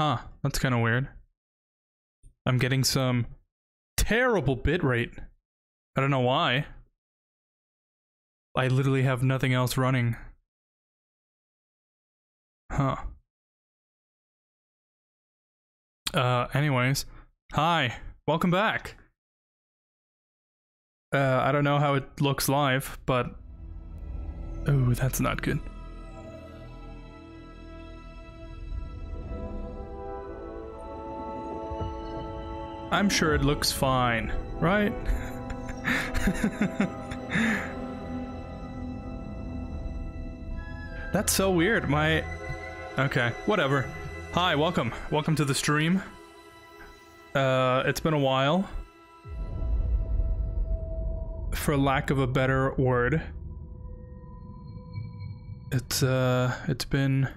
Huh, that's kind of weird. I'm getting some terrible bitrate. I don't know why. I literally have nothing else running. Huh. Uh, anyways. Hi, welcome back. Uh, I don't know how it looks live, but... Oh, that's not good. I'm sure it looks fine, right? That's so weird. My. Okay, whatever. Hi, welcome. Welcome to the stream. Uh, it's been a while. For lack of a better word. It's, uh, it's been.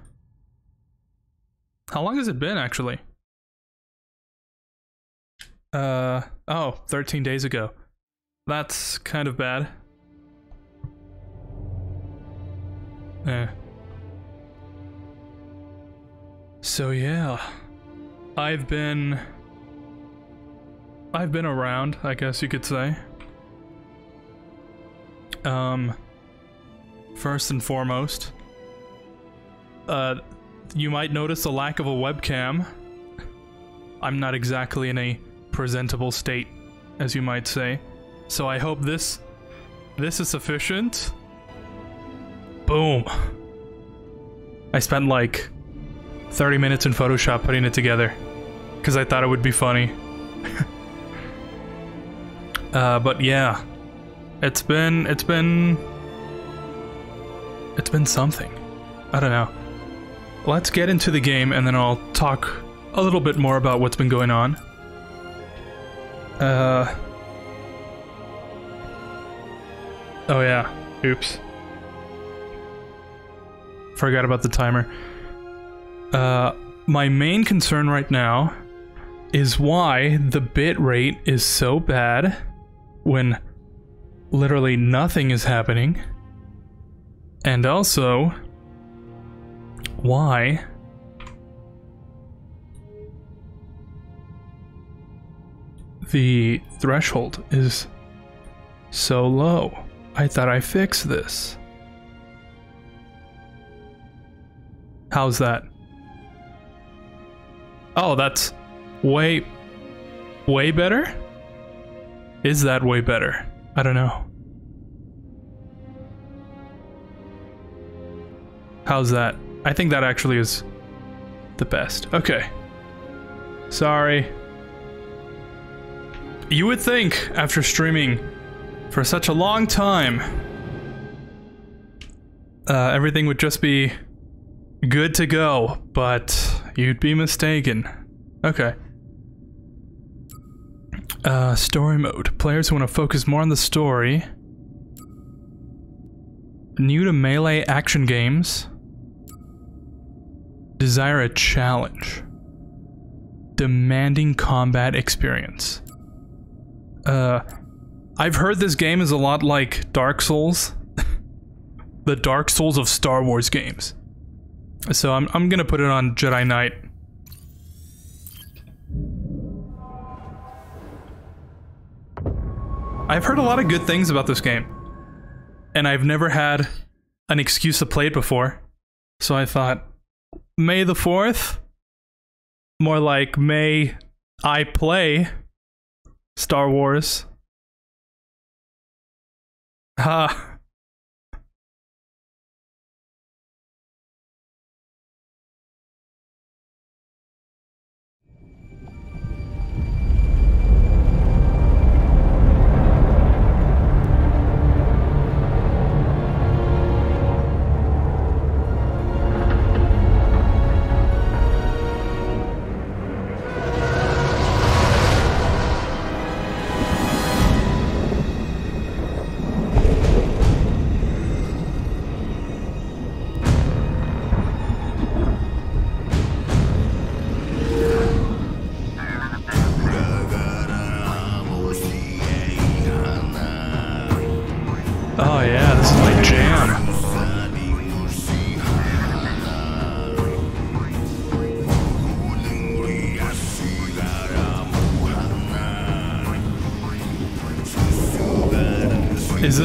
How long has it been, actually? Uh, oh, 13 days ago. That's kind of bad. Eh. So yeah, I've been... I've been around, I guess you could say. Um, first and foremost, uh, you might notice a lack of a webcam. I'm not exactly in a presentable state, as you might say. So I hope this this is sufficient. Boom. I spent like 30 minutes in Photoshop putting it together because I thought it would be funny. uh, but yeah, it's been it's been it's been something. I don't know. Let's get into the game and then I'll talk a little bit more about what's been going on. Uh. Oh yeah. Oops. Forgot about the timer. Uh, my main concern right now is why the bit rate is so bad when literally nothing is happening. And also, why the threshold is so low. I thought I fixed this. How's that? Oh, that's way, way better? Is that way better? I don't know. How's that? I think that actually is the best. Okay. Sorry. You would think, after streaming for such a long time, uh, everything would just be good to go, but you'd be mistaken. Okay. Uh, story mode. Players who want to focus more on the story. New to melee action games. Desire a challenge. Demanding combat experience. Uh, I've heard this game is a lot like Dark Souls. the Dark Souls of Star Wars games. So I'm, I'm gonna put it on Jedi Knight. I've heard a lot of good things about this game. And I've never had an excuse to play it before. So I thought, May the 4th? More like May I play Star Wars. Ha.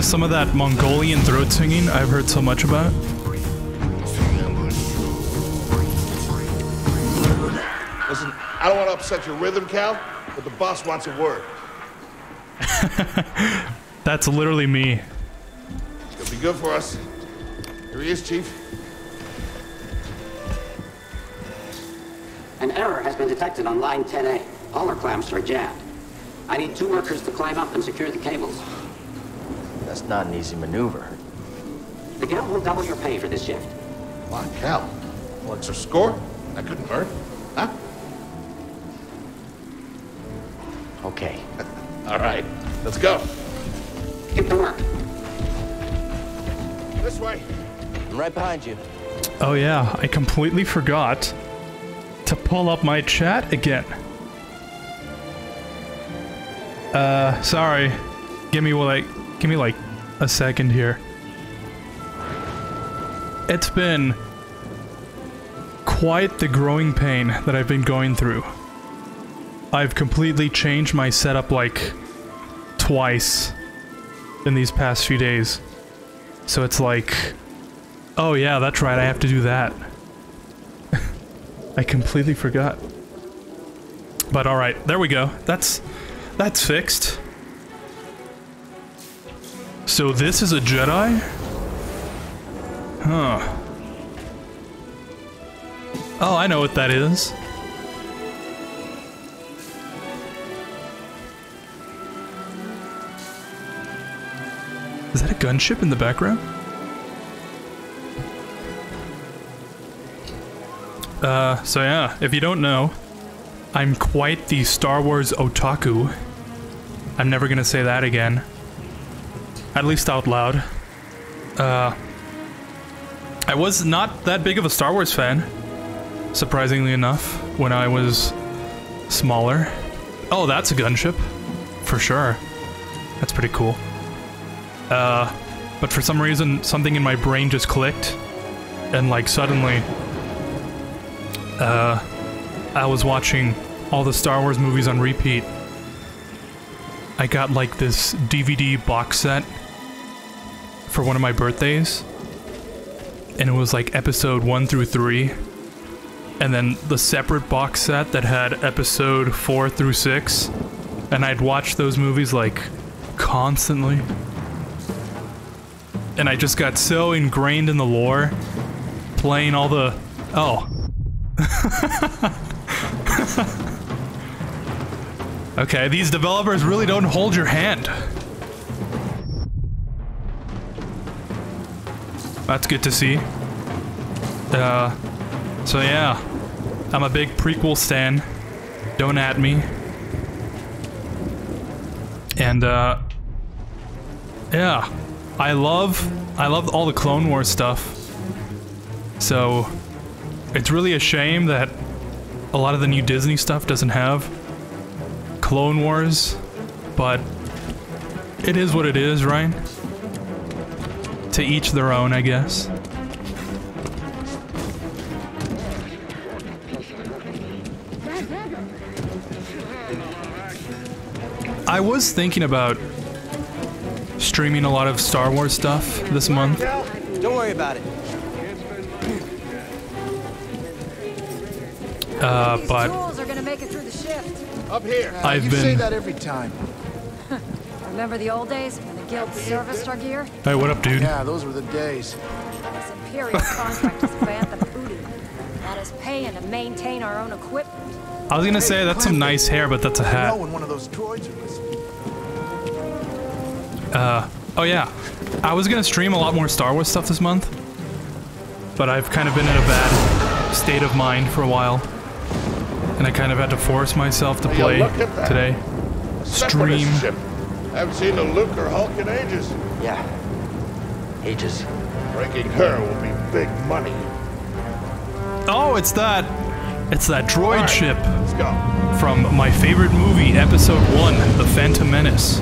Some of that Mongolian throat singing I've heard so much about? Listen, I don't want to upset your rhythm, Cal, but the boss wants a word. That's literally me. It'll be good for us. Here he is, Chief. An error has been detected on line 10A. All our clamps are jammed. I need two workers to climb up and secure the cables. That's not an easy maneuver. The guild will double your pay for this shift. Come on, Cal. What's your score? That couldn't hurt. Huh? Okay. All right, let's go. Get to work. This way. I'm right behind you. Oh yeah, I completely forgot to pull up my chat again. Uh, sorry. Give me what, like, give me like a second here. It's been quite the growing pain that I've been going through. I've completely changed my setup like twice in these past few days. So it's like, oh yeah, that's right, I have to do that. I completely forgot. But alright, there we go. That's that's fixed. So this is a Jedi? Huh. Oh, I know what that is. Is that a gunship in the background? Uh, so yeah, if you don't know, I'm quite the Star Wars otaku. I'm never gonna say that again. At least out loud. Uh, I was not that big of a Star Wars fan, surprisingly enough, when I was smaller. Oh, that's a gunship. For sure. That's pretty cool. Uh, but for some reason, something in my brain just clicked. And like suddenly, uh, I was watching all the Star Wars movies on repeat. I got like this DVD box set for one of my birthdays. And it was like episode 1 through 3. And then the separate box set that had episode 4 through 6. And I'd watch those movies like constantly. And I just got so ingrained in the lore, playing all the. Oh. okay, these developers really don't hold your hand. That's good to see. Uh, so yeah, I'm a big prequel stan. Don't at me. And uh, yeah, I love, I love all the Clone Wars stuff. So, it's really a shame that a lot of the new Disney stuff doesn't have Clone Wars, but it is what it is, right? To each their own, I guess. I was thinking about streaming a lot of Star Wars stuff this month. Don't worry about it. Uh, but are gonna make it through the shift. Up here. I've you say been. that every time. Remember the old days when the guild serviced our gear? Hey, what up, dude? Yeah, those were the days. This Imperial contract is Bantha poodoo. That is paying to maintain our own equipment. I was gonna say that's some nice hair, but that's a hat. when one of those droids are listening. Uh, oh yeah, I was gonna stream a lot more Star Wars stuff this month, but I've kind of been in a bad state of mind for a while, and I kind of had to force myself to play you look today. Separatist Stream. Ship. Haven't seen a Lucrehulk in ages. Yeah. Ages. Breaking her will be big money. Oh, it's that, it's that droid All right, ship Let's go. from my favorite movie, Episode One, The Phantom Menace.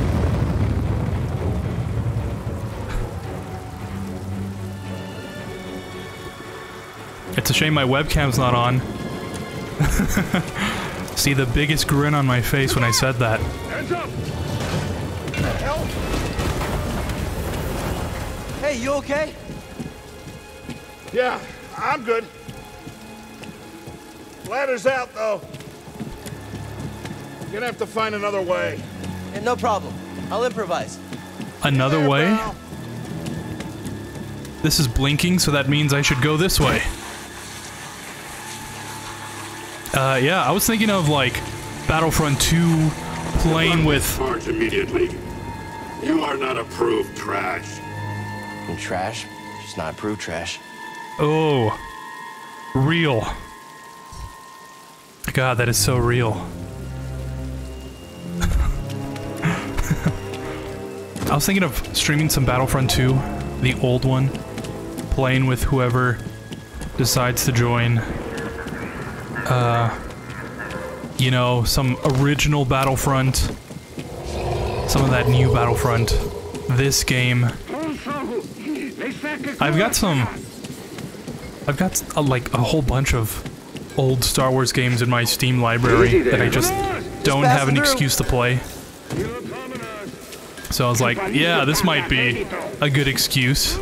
It's a shame my webcam's not on. See the biggest grin on my face when I said that. Hands up. Hey, you okay? Yeah, I'm good. Ladder's out, though. You're gonna have to find another way. Yeah, no problem. I'll improvise. Another There, way? pal. This is blinking, so that means I should go this way. Uh, yeah, I was thinking of like Battlefront 2 playing with. Charge immediately. You are not approved trash. Trash, just not approved trash. Oh, real. God, that is so real. I was thinking of streaming some Battlefront 2, the old one, playing with whoever decides to join. Uh, you know, some original Battlefront, some of that new Battlefront, this game. I've got some. I've got uh, like a whole bunch of old Star Wars games in my Steam library that I just don't have an excuse to play. So I was like, yeah, this might be a good excuse.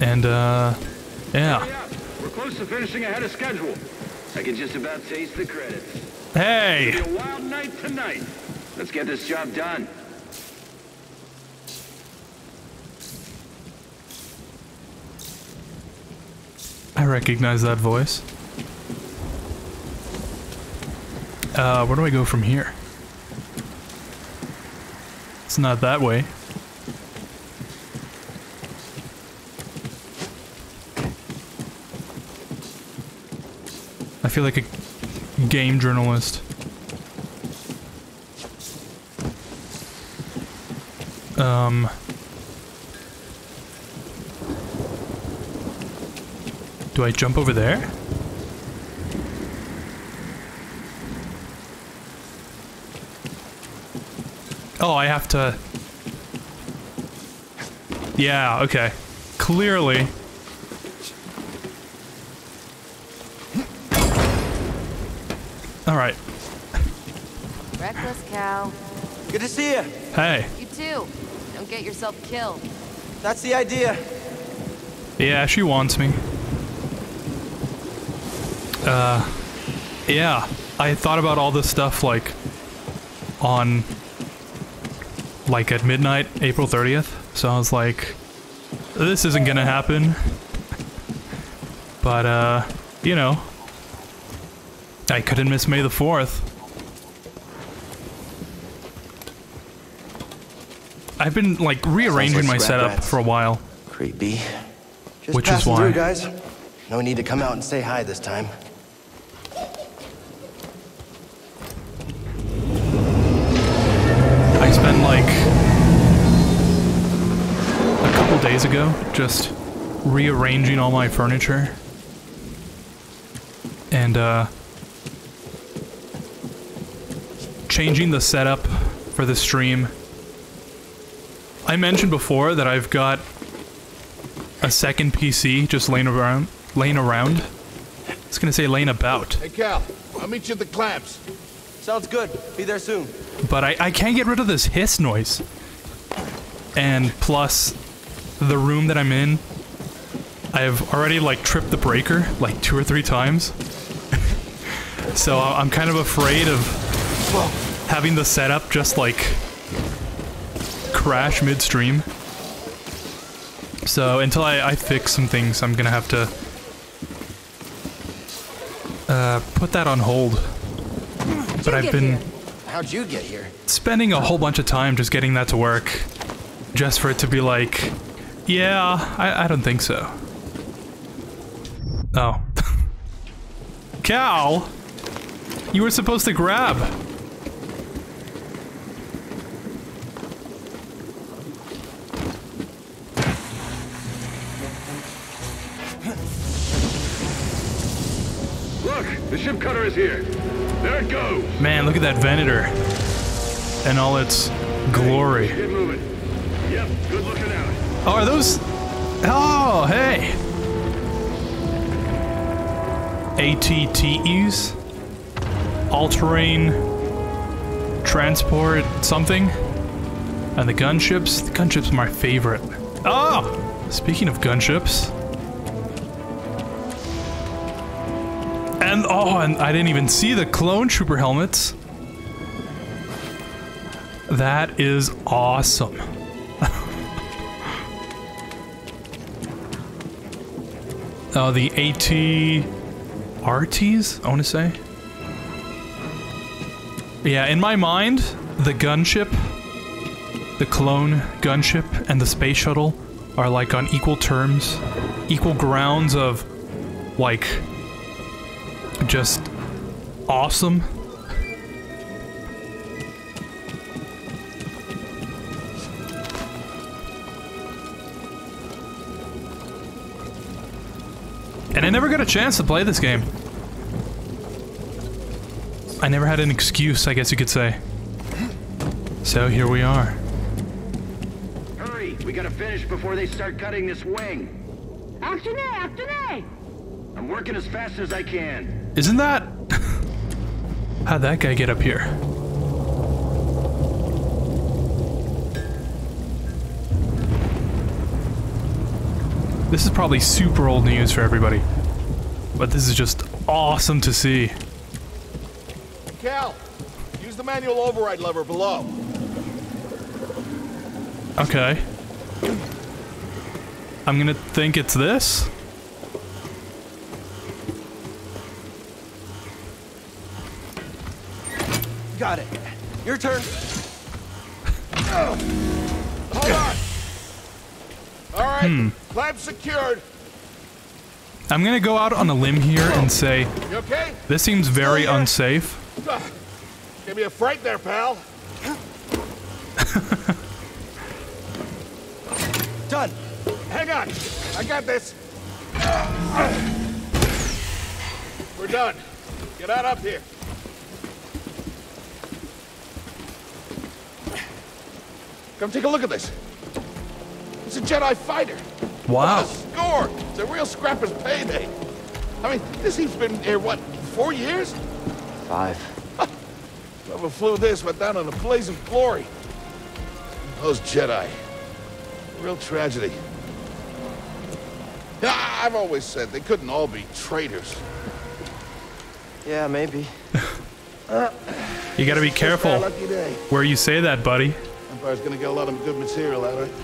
And, uh, yeah. We're close to finishing ahead of schedule. I can just about taste the credits. Hey! It'll Be a wild night tonight. Let's get this job done. I recognize that voice. Uh, where do I go from here? It's not that way. Feel like a game journalist. Um... Do I jump over there? Oh, I have to... Yeah, okay. Clearly. Alright. Reckless Cal. Good to see you. Hey. You too. Don't get yourself killed. That's the idea. Yeah, she wants me. Uh, yeah. I thought about all this stuff, like, on, like, at midnight, April 30th. So I was like, this isn't gonna happen. But, uh, you know, I couldn't miss May the 4th. I've been, like, rearranging like my setup rats. for a while. Creepy. Just Which is why- through, guys. No need to come out and say hi this time. I spent like a couple days ago just rearranging all my furniture and uh, changing the setup for the stream. I mentioned before that I've got a second PC just laying around, laying around. I was gonna say laying about, Hey, Cal, I'll meet you at the clamps. Sounds good. Be there soon. but I, I can't get rid of this hiss noise. And plus, the room that I'm in, I've already like tripped the breaker like two or three times. so I- I'm kind of afraid of having the setup just like crash midstream. So until I, I fix some things, I'm gonna have to uh, put that on hold. But I've been here? How'd you get here? spending a whole bunch of time just getting that to work. Just for it to be like, yeah, I, I don't think so. Oh. Cal! You were supposed to grab. Here. There it goes. Man, look at that Venator. And all its glory. Get moving. Yep, good looking out. Oh, are those... Oh, hey! ATTEs? all-terrain transport something. And the gunships, the gunships are my favorite. Oh, speaking of gunships. And oh, and I didn't even see the clone trooper helmets. That is awesome. uh, the AT RTs, I want to say. Yeah, in my mind, the gunship, the clone gunship, and the space shuttle are like on equal terms, equal grounds of like just awesome. And I never got a chance to play this game. I never had an excuse, I guess you could say. So here we are. Hurry! We gotta finish before they start cutting this wing. Action A, action A! I'm working as fast as I can. Isn't that... How'd that guy get up here? This is probably super old news for everybody. But this is just awesome to see. Cal, use the manual override lever below. Okay. I'm gonna think it's this? Got it. Your turn. Hold on. All right, hmm. clamp secured. I'm gonna go out on a limb here and say You okay? this seems very oh, here? unsafe. Give me a fright there, pal. Done. Hang on. I got this. We're done. Get out up here. Come take a look at this. It's a Jedi fighter. Wow. What a score! It's a real scrapper's payday. I mean, this he's been here, what, four years? Five. Whoever flew this went down in a blaze of glory. Those Jedi. Real tragedy. Yeah, I've always said they couldn't all be traitors. Yeah, maybe. You gotta be careful lucky day. where you say that, buddy. Empire's gonna get a lot of good material out of it.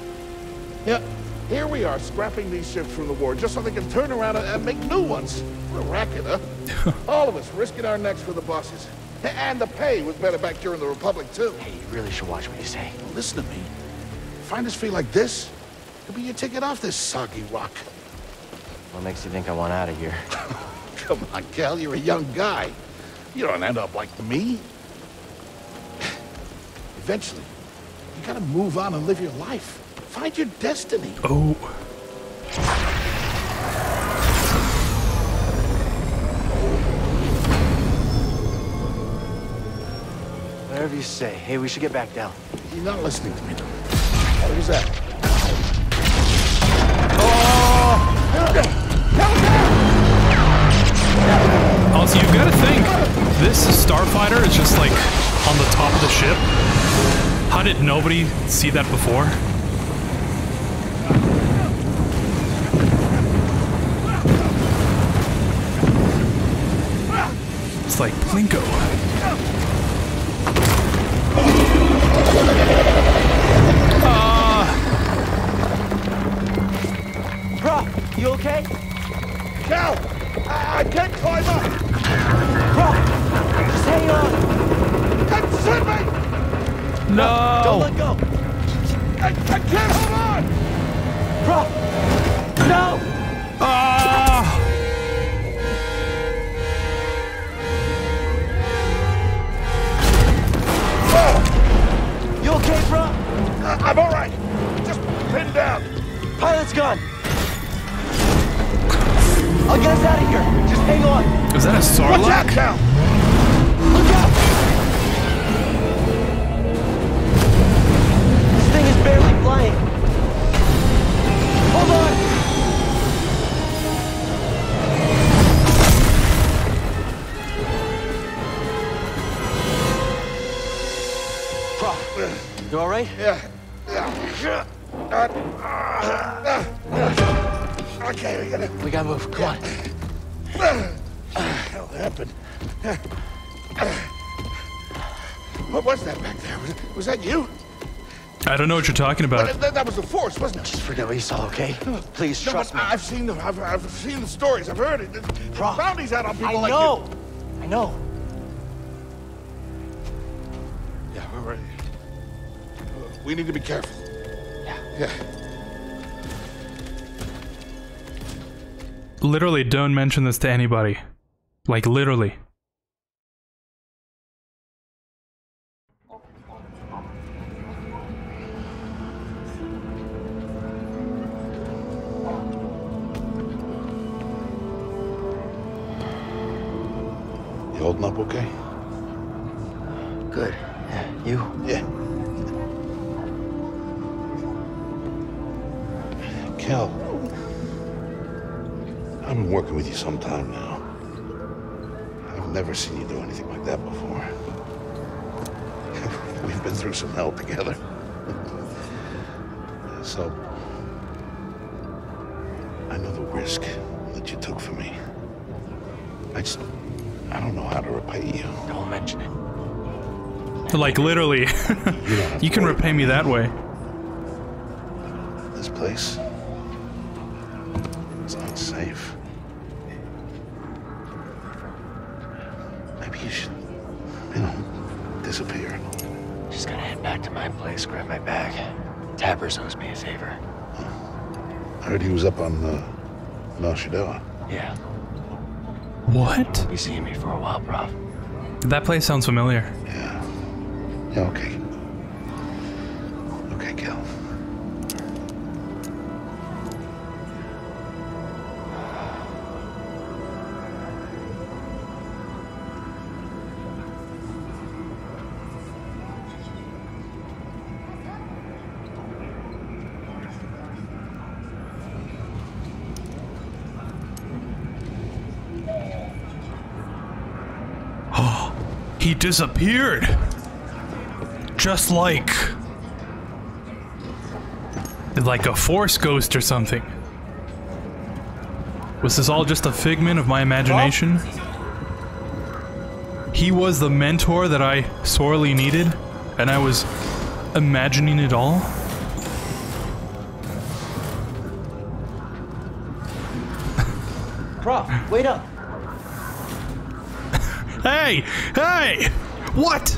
Yeah, here we are scrapping these ships from the war just so they can turn around and, and make new ones. What a racket, huh? All of us risking our necks for the bosses. And the pay was better back during the Republic, too. Hey, you really should watch what you say. Listen to me. Find us free like this, could be your ticket off this soggy rock. What makes you think I want out of here? Come on, Cal, you're a young guy. You don't end up like me. Eventually, you gotta move on and live your life. Find your destiny. Oh. Whatever you say. Hey, we should get back down. You're not listening to me, though. What was that? Also, you've gotta think, this starfighter is just like on the top of the ship. How did nobody see that before? It's like Plinko. Don't know what you're talking about. That, that was the force, wasn't it? Just forget what you saw, okay? Please No, trust me. I've seen the I've, I've seen the stories. I've heard it. There's Prauf, bounties out on people I like know. I know. Yeah, we're ready. Uh, we need to be careful. Yeah. Yeah. Literally, don't mention this to anybody. Like, literally. That place sounds familiar. Disappeared! Just like. Like a force ghost or something. Was this all just a figment of my imagination? He was the mentor that I sorely needed, and I was imagining it all? Prauf, wait up. Hey! Hey! What?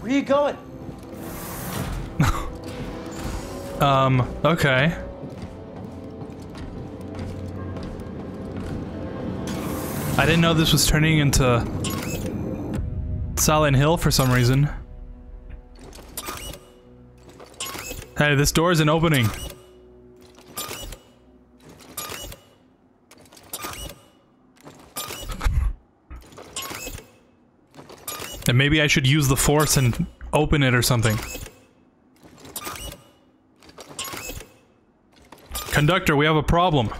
Where are you going? Um, okay. I didn't know this was turning into Silent Hill for some reason. Hey, this door isn't opening. And maybe I should use the force and open it or something. Conductor, we have a problem.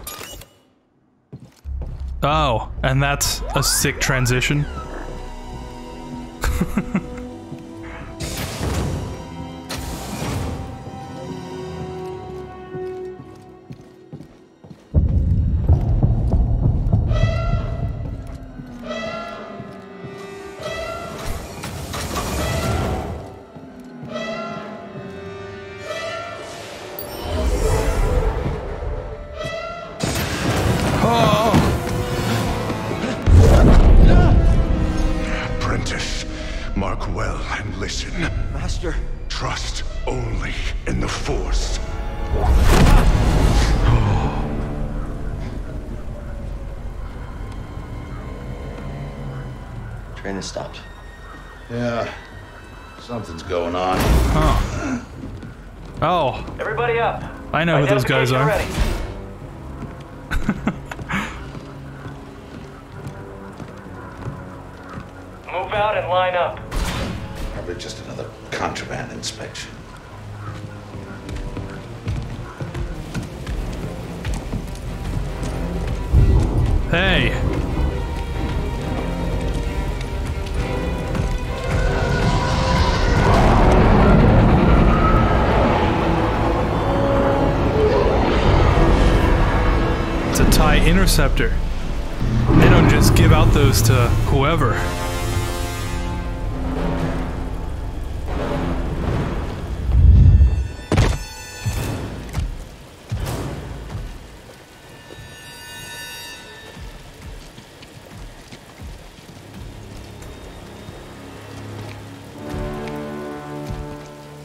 Oh, and that's a sick transition. I know who those guys are. Move Interceptor. They don't just give out those to whoever.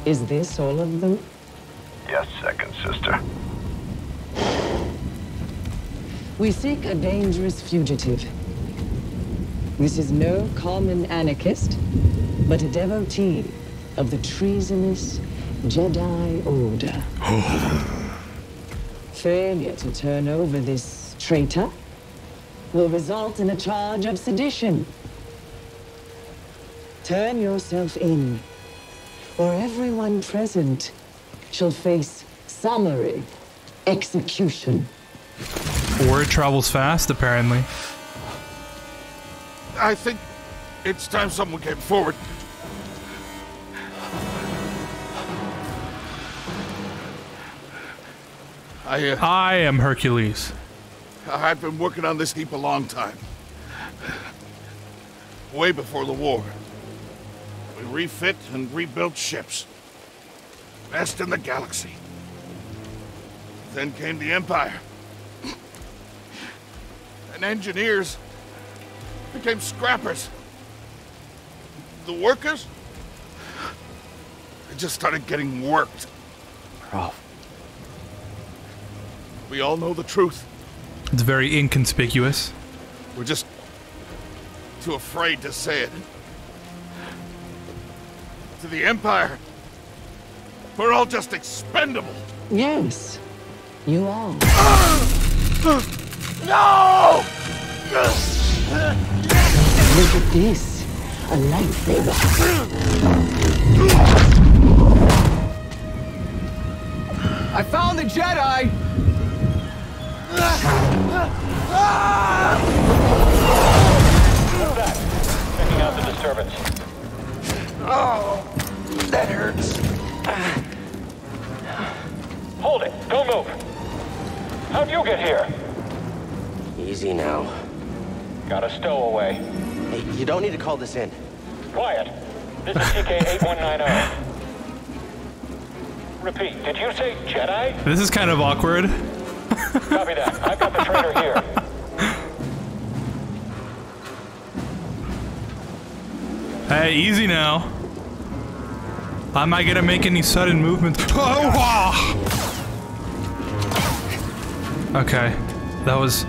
Is this all of them? Yes, second sister. We seek a dangerous fugitive. This is no common anarchist, but a devotee of the treasonous Jedi Order. Failure to turn over this traitor will result in a charge of sedition. Turn yourself in, or everyone present shall face summary execution. Word travels fast, apparently. I think it's time someone came forward. I, uh, I am Hercules. I've been working on this heap a long time. Way before the war. We refit and rebuilt ships. Best in the galaxy. Then came the Empire. And engineers became scrappers. The workers? They just started getting worked. Ralph. We all know the truth. It's very inconspicuous. We're just too afraid to say it. To the Empire, we're all just expendable. Yes, you are. No! Look at this. A lightsaber. I found the Jedi! Checking out the disturbance. Oh, that hurts. Hold it. Don't move. How'd you get here? Easy now. Got a stowaway. Hey, you don't need to call this in. Quiet. This is TK-8190. Repeat, did you say Jedi? This is kind of awkward. Copy that. I've got the trainer here. Hey, easy now. Am I gonna make any sudden movements? Oh, ah! Okay, that was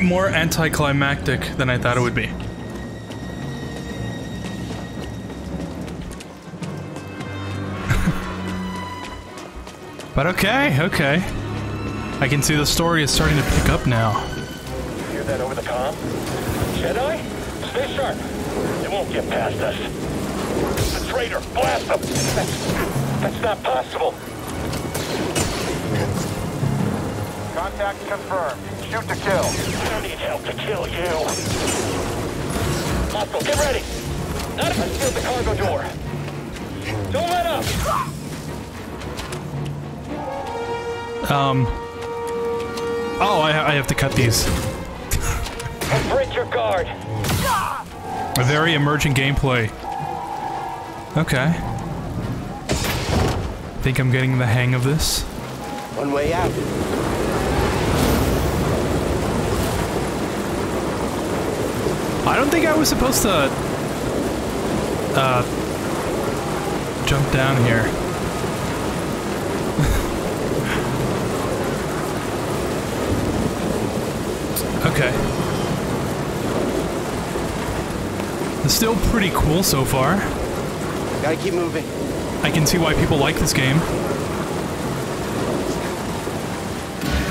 more anticlimactic than I thought it would be. but okay, okay. I can see the story is starting to pick up now. Hear that over the comm? Jedi? Stay sharp. They won't get past us. The traitor! Blast them! That's, that's not possible. Contact confirmed. Shoot to kill. I don't need help to kill you. Hostile, get ready. Not if I sealed the cargo door. Don't let up. Um. Oh, I, I have to cut these. And break your guard. A very emergent gameplay. Okay. Think I'm getting the hang of this. One way out. I don't think I was supposed to uh jump down here. okay. It's still pretty cool so far. Gotta keep moving. I can see why people like this game.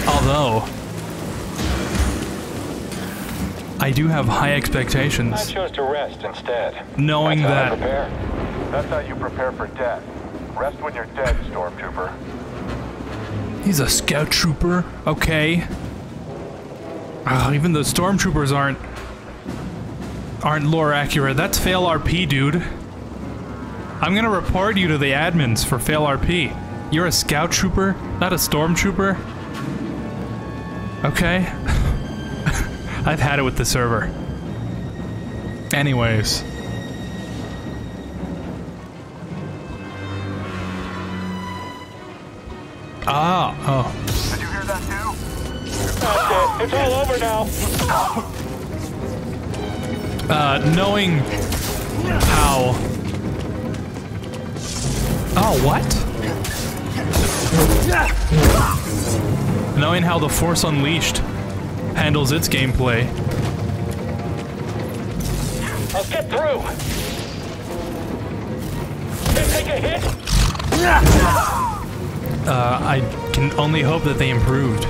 Although, I do have high expectations. I chose to rest instead. knowing That's how that prepare. That's how you prepare for death. Rest when you're dead, Stormtrooper. he's a scout trooper, okay? Oh, even the stormtroopers aren't aren't lore accurate. That's fail RP, dude. I'm gonna report you to the admins for fail RP. You're a scout trooper, not a stormtrooper. Okay. I've had it with the server. Anyways. Ah, oh. Did you hear that too? That's it. It's all over now. Uh, knowing how... Oh, what? Knowing how the Force Unleashed handles its gameplay. I'll get through. Can't take a hit. Uh, I can only hope that they improved.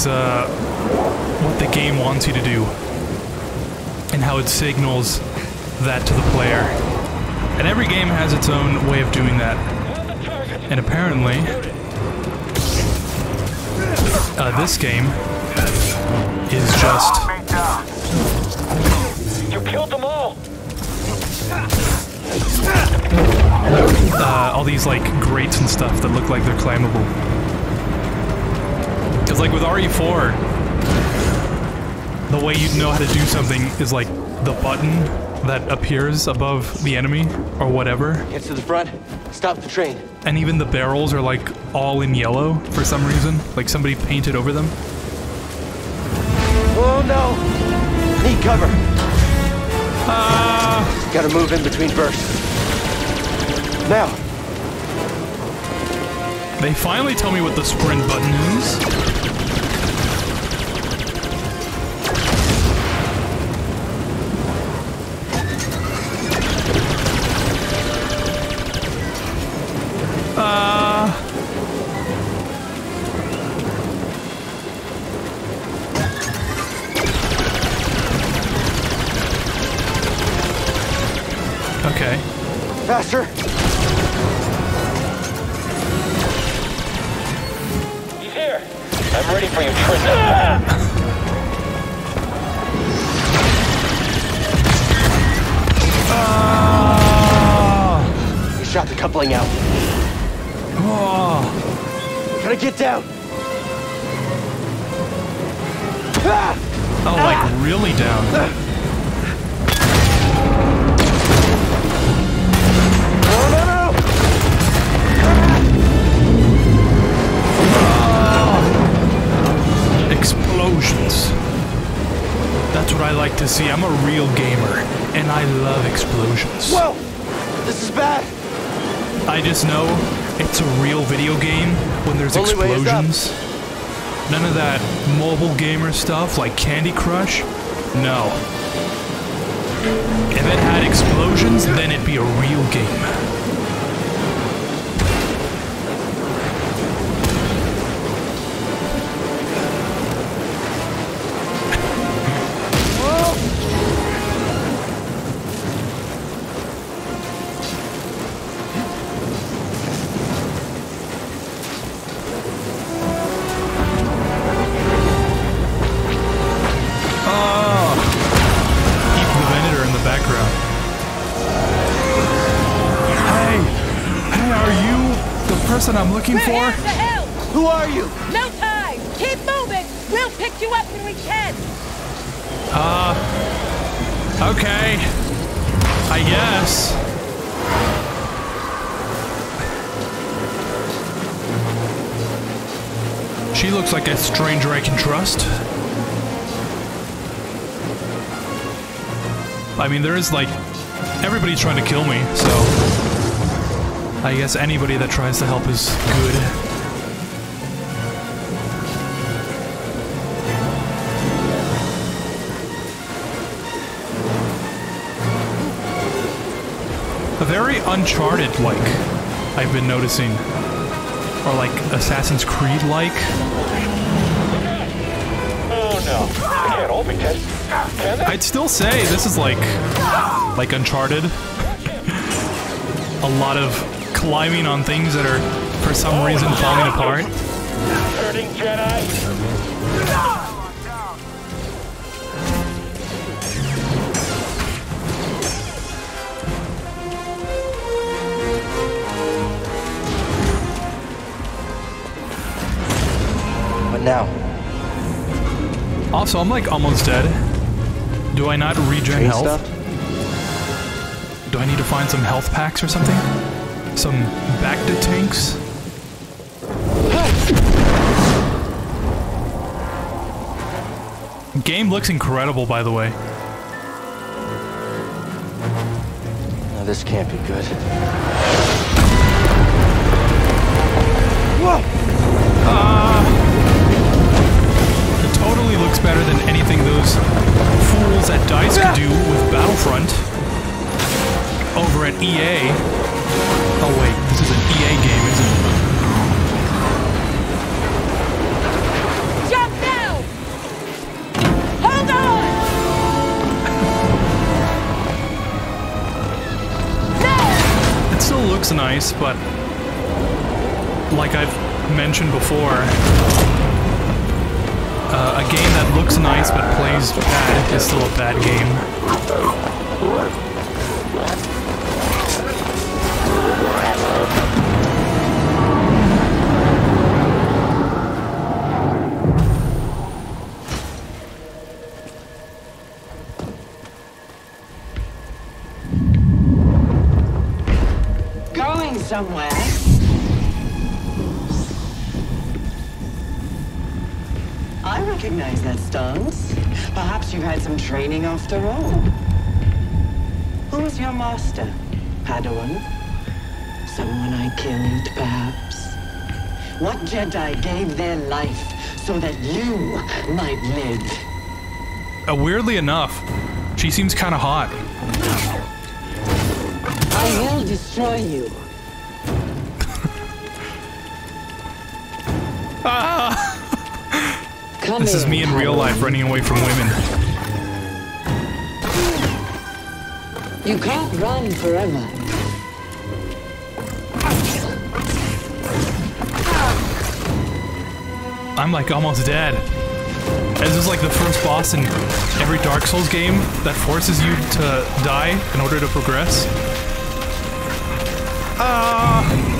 Is uh, what the game wants you to do and how it signals that to the player. And every game has its own way of doing that. And apparently, uh, this game is just You killed them all. uh, all these like grates and stuff that look like they're climbable. Because like with RE4, the way you know how to do something is like the button that appears above the enemy or whatever. Get to the front. Stop the train. And even the barrels are like all in yellow for some reason. Like somebody painted over them. Oh no! Need cover. Uh, Gotta move in between bursts. Now. They finally tell me what the sprint button is. Just know it's a real video game when there's Only way is up. explosions. None of that mobile gamer stuff like Candy Crush. No. If it had explosions, then it'd be a real game. looking We're help. Who are you? No time! Keep moving! We'll pick you up when we can! Uh... Okay. I guess. She looks like a stranger I can trust. I mean, there is like... Everybody's trying to kill me, so... I guess anybody that tries to help is good. A very Uncharted like, I've been noticing. Or like Assassin's Creed like. Oh no. I'd still say this is like like Uncharted. A lot of climbing on things that are for some reason falling apart. Turning Jedi. Now? Also, I'm like almost dead. Do I not regen Train health? stuff? Do I need to find some health packs or something? Some Bacta tanks? Game looks incredible, by the way. No, this can't be good. Whoa! Uh, it totally looks better than anything those fools at DICE could do with Battlefront over at EA. Oh wait, this is an EA game, isn't it? Jump now! Hold on! It still looks nice, but like I've mentioned before, uh, a game that looks nice but plays bad is still a bad game. Somewhere. I recognize that stance. Perhaps you've had some training after all. Who is your master, Padawan? Someone I killed, perhaps? What Jedi gave their life so that you might live? Uh, weirdly enough, she seems kind of hot. I will destroy you. This is me in real life running away from women. You can't run forever. I'm like almost dead. This is like the first boss in every Dark Souls game that forces you to die in order to progress. Ah! Get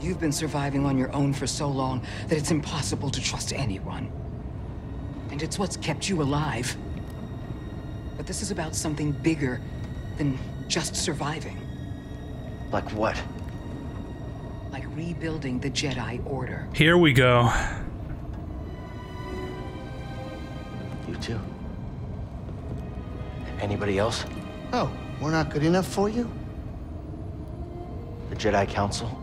You've been surviving on your own for so long that it's impossible to trust anyone. And it's what's kept you alive. But this is about something bigger than just surviving. Like what? Like rebuilding the Jedi Order. Here we go. You too. Anybody else? Oh, we're not good enough for you? The Jedi Council?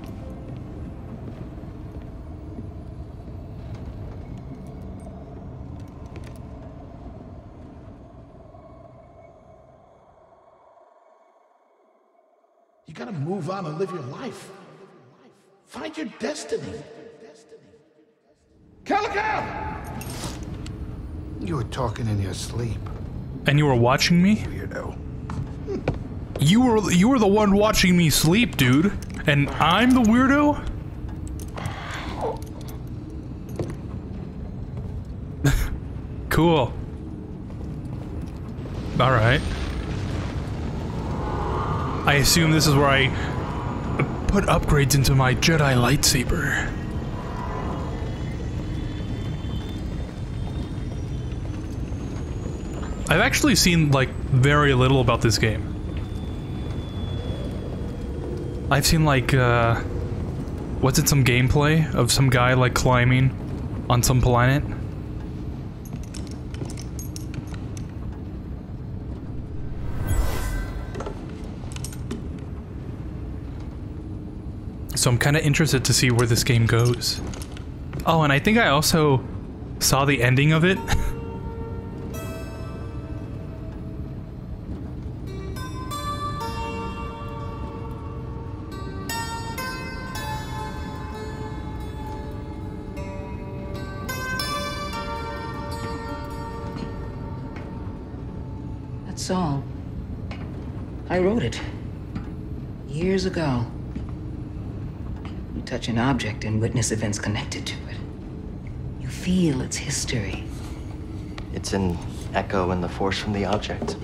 You gotta move on and live your life. Find your destiny. Calico! You were talking in your sleep. And you were watching me? Weirdo. You were you were the one watching me sleep, dude. And I'm the weirdo? cool. All right. I assume this is where I put upgrades into my Jedi lightsaber. I've actually seen like very little about this game. I've seen like uh what's it some gameplay of some guy like climbing on some planet? So I'm kind of interested to see where this game goes. Oh, and I think I also saw the ending of it. an object and witness events connected to it. You feel its history. It's an echo in the force from the object.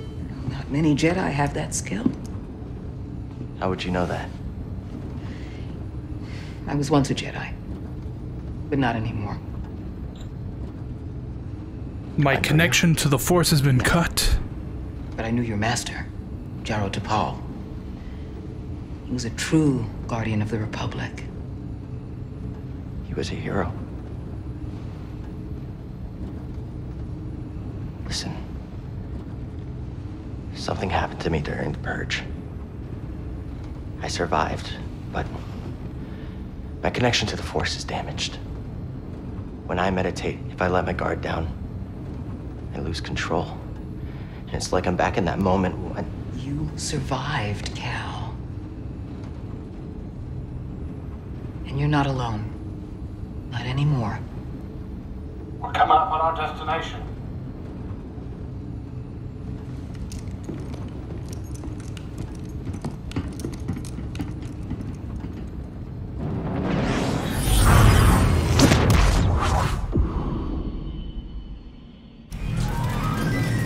Not many Jedi have that skill. How would you know that? I was once a Jedi. But not anymore. My connection to the Force has been cut. But I knew your master, Jaro Tapal. He was a true guardian of the Republic. Was a hero. Listen. Something happened to me during the purge. I survived, but my connection to the Force is damaged. When I meditate, if I let my guard down, I lose control. And it's like I'm back in that moment when You survived, Cal. And you're not alone. Not anymore. We're coming up on our destination.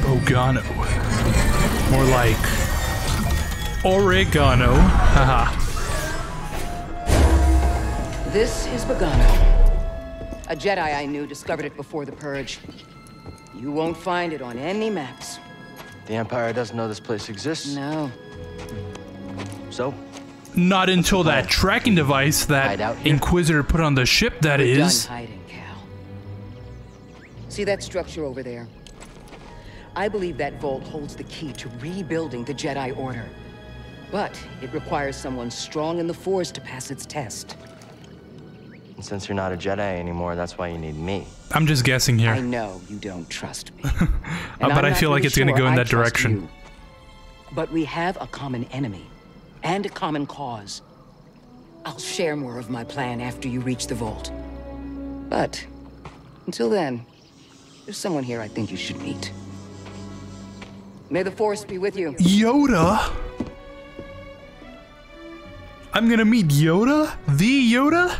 Bogano. More like oregano. Haha. This is Bogano. A Jedi I knew discovered it before the Purge. You won't find it on any maps. The Empire doesn't know this place exists? No. So? Not until that tracking device that Inquisitor put on the ship, That We're is. done hiding, Cal. See that structure over there? I believe that vault holds the key to rebuilding the Jedi Order. But it requires someone strong in the Force to pass its test. And since you're not a Jedi anymore, that's why you need me. I'm just guessing here. I know you don't trust me. Uh, but I'm I not feel like really it's gonna go in I that direction. you. But we have a common enemy and a common cause. I'll share more of my plan after you reach the vault. But until then, there's someone here I think you should meet. May the Force be with you. Yoda? I'm gonna meet Yoda? The Yoda?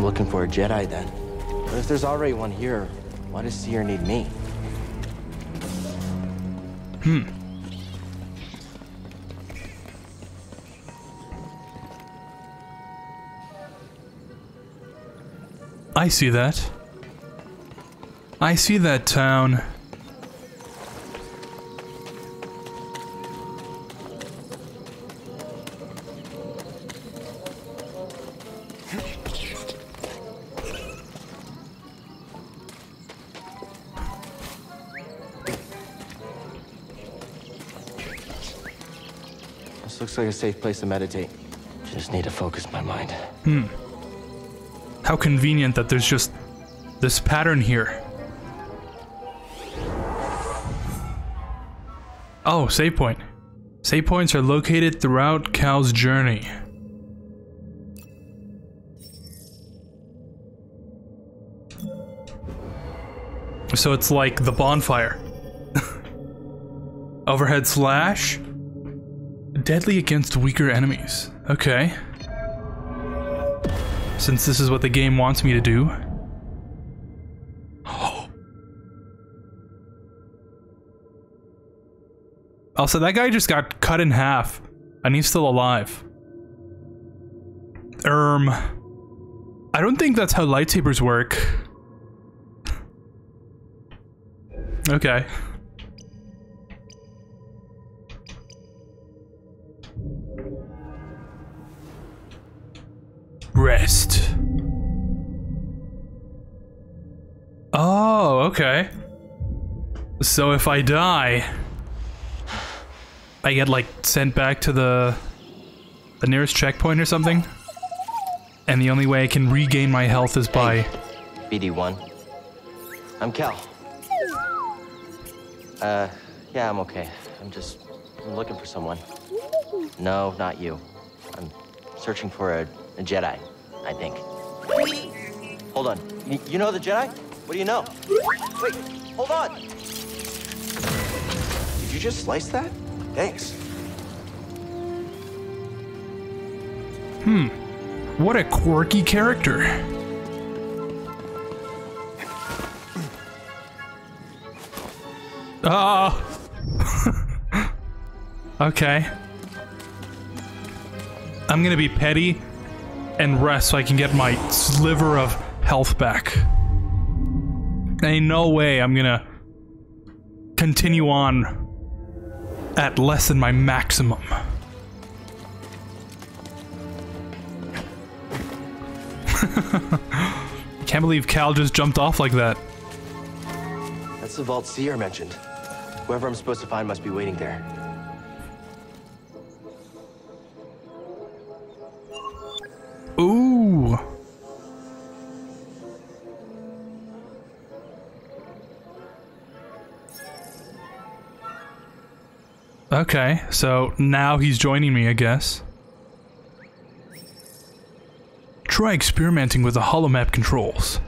I'm looking for a Jedi then. But if there's already one here, why does Cere need me? Hmm. I see that. I see that town. Like a safe place to meditate. Just need to focus my mind. Hmm. How convenient that there's just this pattern here. Oh, save point. Save points are located throughout Cal's journey. So it's like the bonfire. Overhead slash. Deadly against weaker enemies. Okay. Since this is what the game wants me to do. Also, that guy just got cut in half, and he's still alive. Um, I don't think that's how lightsabers work. Okay. Rest. Oh, okay. So if I die, I get like sent back to the the nearest checkpoint or something. And the only way I can regain my health is by BD1. I'm Cal. Uh, yeah, I'm okay. I'm just I'm looking for someone. No, not you. I'm searching for a, a Jedi, I think. Hold on. You know the Jedi? What do you know? Wait, hold on. Did you just slice that? Thanks. Hmm. What a quirky character. Ah. okay. I'm gonna be petty and rest so I can get my sliver of health back. Ain't no way I'm gonna continue on at less than my maximum. Can't believe Cal just jumped off like that. That's the vault Cere mentioned. Whoever I'm supposed to find must be waiting there. Okay, so now he's joining me, I guess. Try experimenting with the holomap controls.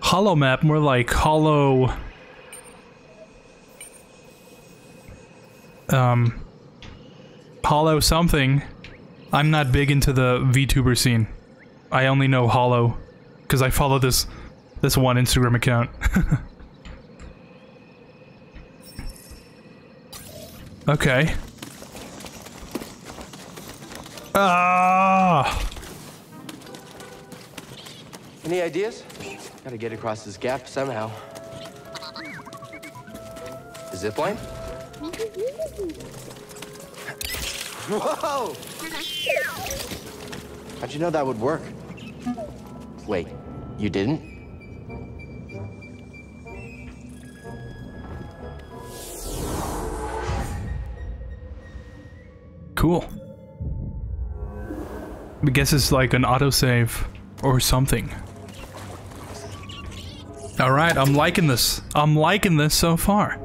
Holomap, more like hollow. Um. Hollow something. I'm not big into the VTuber scene. I only know Hollow because I follow this this one Instagram account. Okay. Ah! Any ideas? Gotta get across this gap somehow. Zip line? Whoa! How'd you know that would work? Wait, you didn't? Guess it's like an autosave or something. Alright, I'm liking this. I'm liking this so far.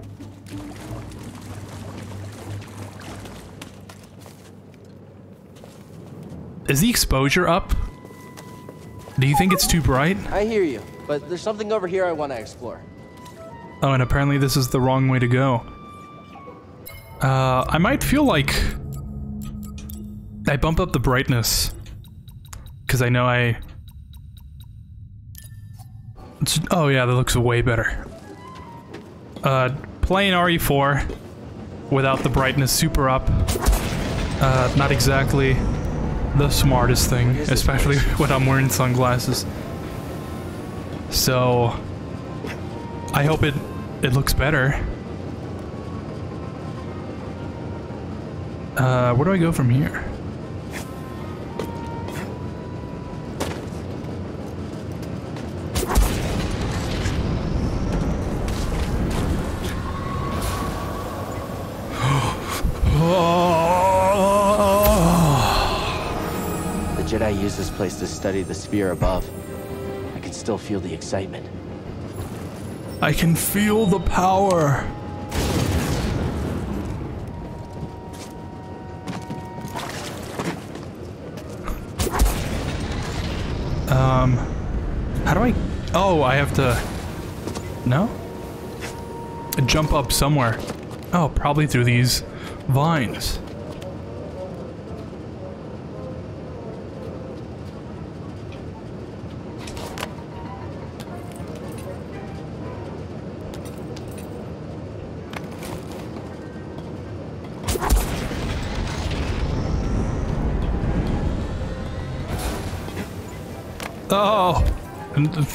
Is the exposure up? Do you think it's too bright? I hear you, but there's something over here I want to explore. Oh, and apparently this is the wrong way to go. Uh, I might feel like I bump up the brightness because I know I. It's, oh yeah, that looks way better. Uh, playing RE4 without the brightness super up. Uh, not exactly the smartest thing, especially when I'm wearing sunglasses. So, I hope it it looks better. Uh, where do I go from here? Place to study the sphere above. I can still feel the excitement. I can feel the power. Um, how do I? Oh, I have to. No. Jump up somewhere. Oh, probably through these vines.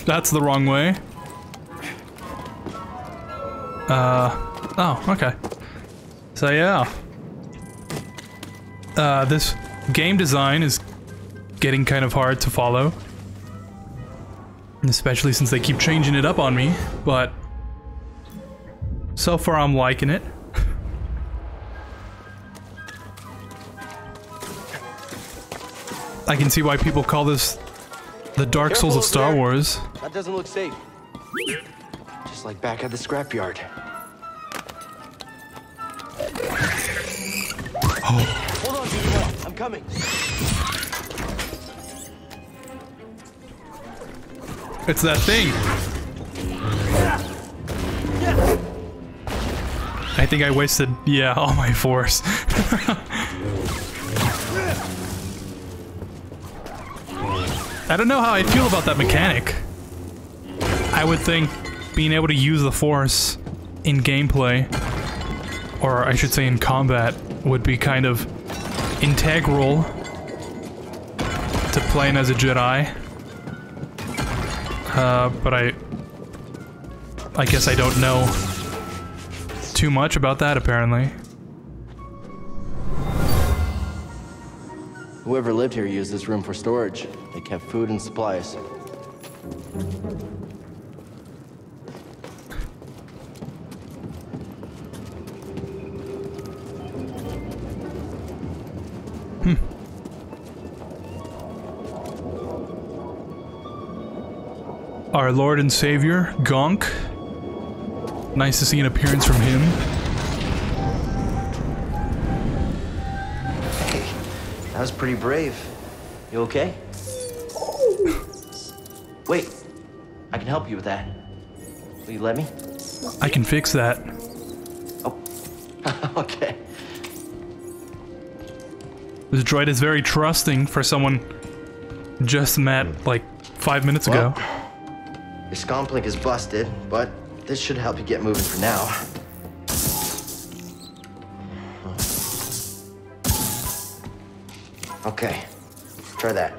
That's the wrong way. Uh, oh, okay. So yeah. Uh, this game design is getting kind of hard to follow. Especially since they keep changing it up on me, but so far I'm liking it. I can see why people call this the Dark Souls of Star Wars. That doesn't look safe. Just like back at the scrapyard. Oh. Hold on, Judy. I'm coming. It's that thing. I think I wasted, yeah, all my force. I don't know how I feel about that mechanic. I would think being able to use the force in gameplay, or I should say in combat, would be kind of integral to playing as a Jedi. Uh, but I... I guess I don't know too much about that, apparently. Whoever lived here used this room for storage. They kept food and supplies. Hmm. Our Lord and Savior, Gonk. Nice to see an appearance from him. That was pretty brave. You okay? Wait, I can help you with that. Will you let me? I can fix that. Oh, okay. This droid is very trusting for someone just met like five minutes ago. Your scomplink is busted, but this should help you get moving for now. Okay, try that.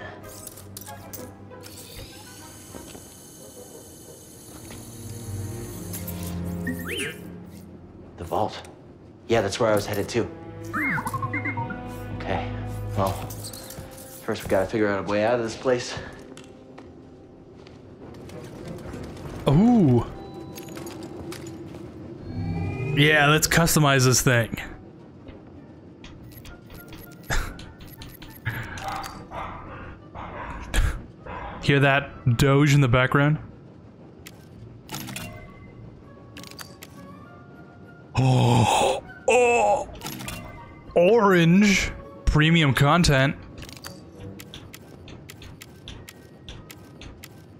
The vault. Yeah, that's where I was headed to. Okay, well, first we gotta figure out a way out of this place. Ooh. Yeah, let's customize this thing. Hear that doge in the background? Oh, oh, orange premium content.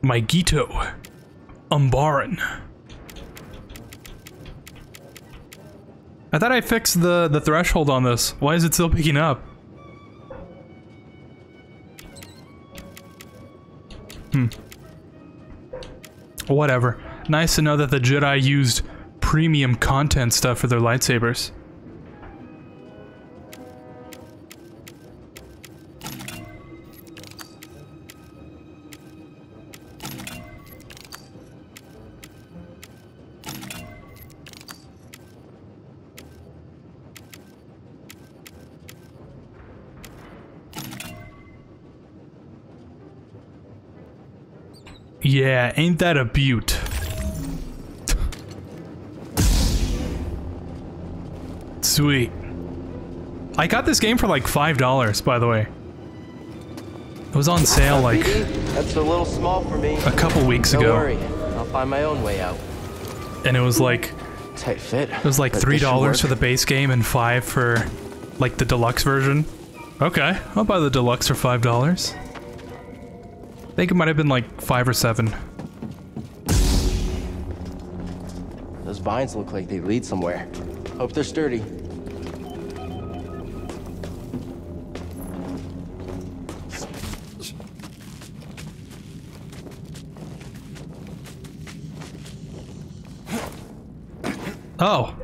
My Gito, Umbaran. I thought I fixed the the threshold on this. Why is it still picking up? Hmm. Whatever. Nice to know that the Jedi used premium content stuff for their lightsabers. Yeah, ain't that a beaut? Sweet. I got this game for like $5, by the way. It was on sale like That's a little small for me. a couple weeks Don't ago. worry, I'll find my own way out. And it was like Tight fit. it was like $3 for the base game and five for like the deluxe version. Okay, I'll buy the deluxe for five dollars. I think it might have been like five or seven. Those vines look like they lead somewhere. Hope they're sturdy. Oh.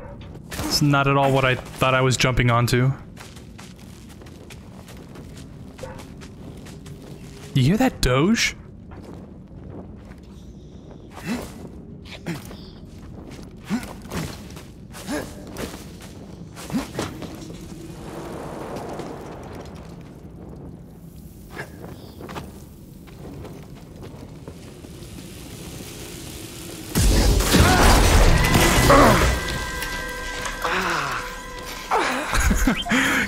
It's not at all what I thought I was jumping onto. You hear that doge?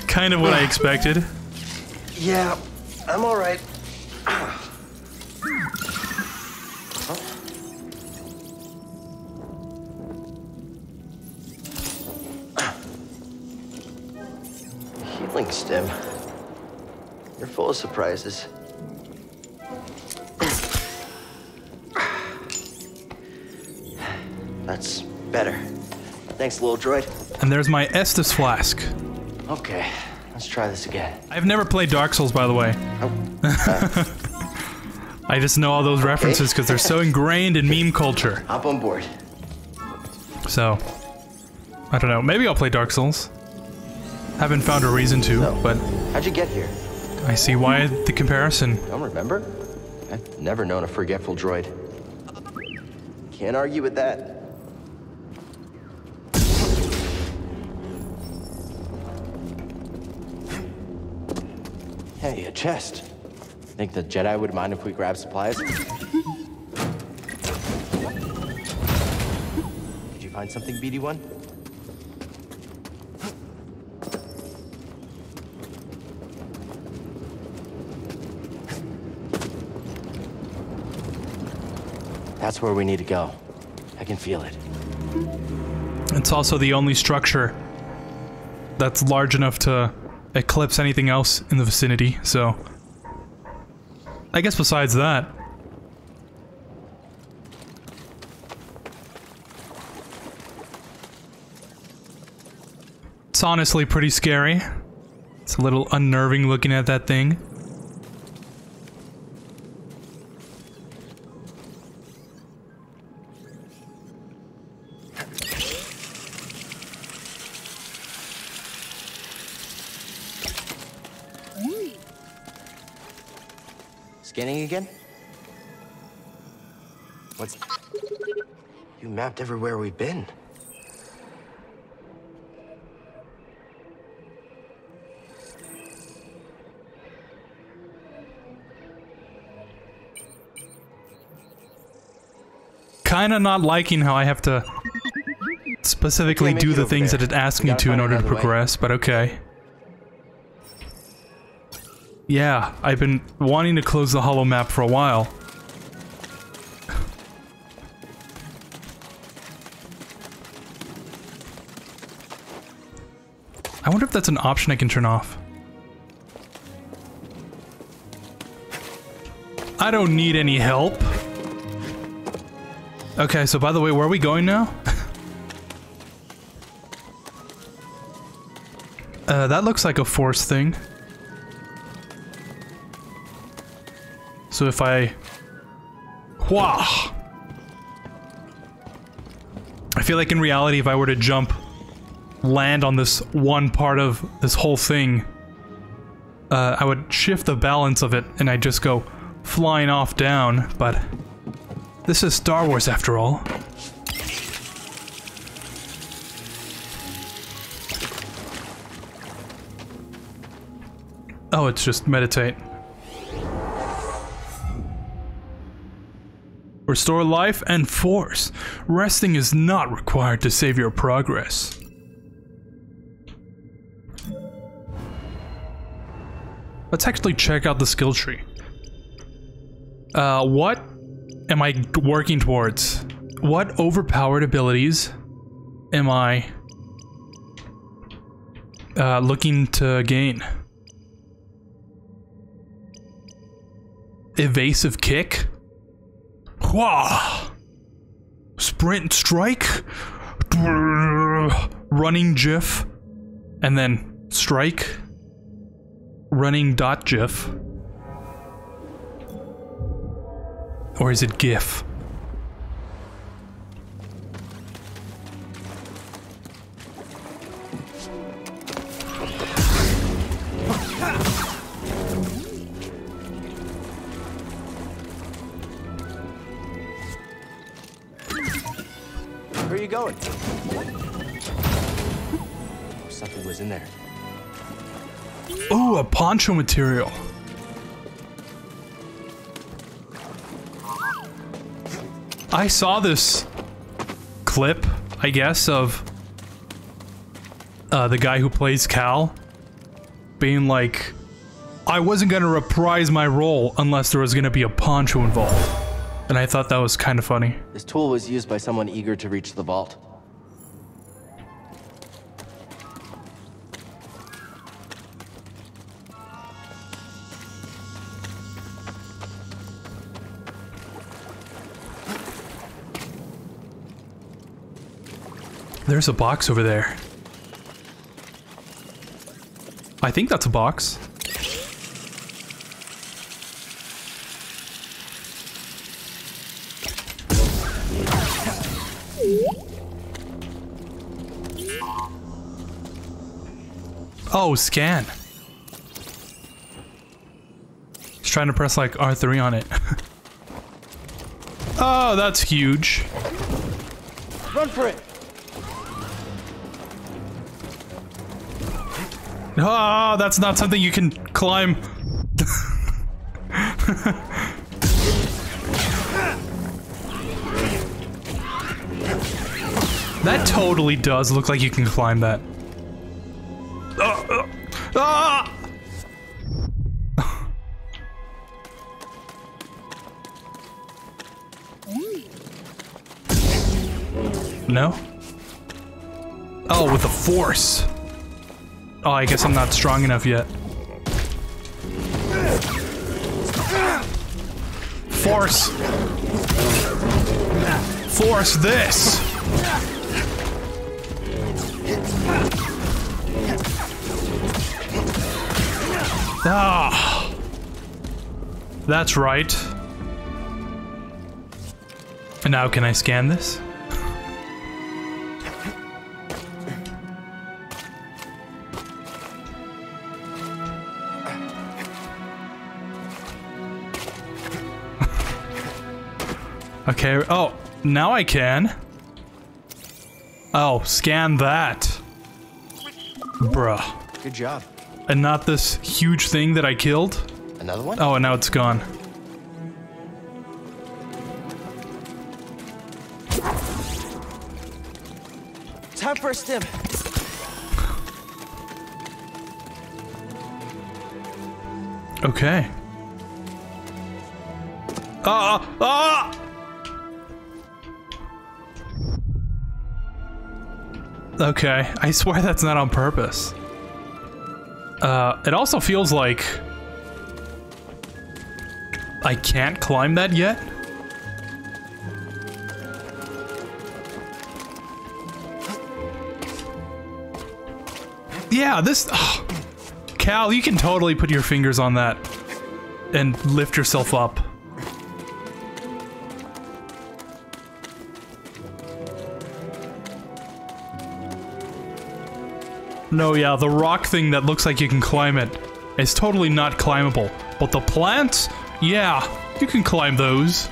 kind of what I expected. Yeah, I'm all You're full of surprises. That's better. Thanks, little droid. And there's my Estus flask. Okay, let's try this again. I've never played Dark Souls, by the way. Oh, uh. I just know all those references because they're so ingrained in meme culture. Hop on board. So, I don't know. Maybe I'll play Dark Souls. Haven't found a reason to, but How'd you get here? I see why the comparison. Don't remember? I've never known a forgetful droid. Can't argue with that. Hey, a chest. Think the Jedi would mind if we grab supplies? Did you find something, BD1? That's where we need to go. I can feel it. It's also the only structure that's large enough to eclipse anything else in the vicinity, so. I guess besides that. It's honestly pretty scary. It's a little unnerving looking at that thing. Everywhere we've been. Kinda not liking how I have to specifically do the things there. that it asks me gotta in order to another way. progress, but okay. Yeah, I've been wanting to close the hollow map for a while. That's an option I can turn off. I don't need any help. Okay, so by the way, where are we going now? uh, that looks like a force thing. So if I... Wah! I feel like in reality, if I were to jump, land on this one part of this whole thing, uh, I would shift the balance of it and I'd just go flying off down, but this is Star Wars after all. Oh, it's just meditate. Restore life and force. Resting is not required to save your progress. Let's actually check out the skill tree. Uh, what am I working towards? What overpowered abilities am I uh, looking to gain? Evasive kick? Wah! Sprint strike? Running GIF? And then strike? Running dot GIF? Or is it GIF? Where are you going? Something was in there. Ooh, a poncho material. I saw this clip, I guess, of uh, the guy who plays Cal being like, I wasn't gonna reprise my role unless there was gonna be a poncho involved. And I thought that was kind of funny. This tool was used by someone eager to reach the vault. There's a box over there. I think that's a box. Oh, scan. Just trying to press like R3 on it. oh, that's huge. Run for it! Ah, that's not something you can climb. that totally does look like you can climb that. Ah, ah, ah! No? Oh, with the force. Oh, I guess I'm not strong enough yet. Force! Force this! Ah! That's right. And now can I scan this? Okay, oh, now I can. Oh, scan that. Bruh. Good job. And not this huge thing that I killed? Another one? Oh, and now it's gone. Time for a stim. Okay. Ah! Ah! Okay, I swear that's not on purpose. Uh, it also feels like I can't climb that yet. Yeah, this. Oh. Cal, you can totally put your fingers on that and lift yourself up. No, yeah, the rock thing that looks like you can climb it is totally not climbable. But the plants? Yeah, you can climb those.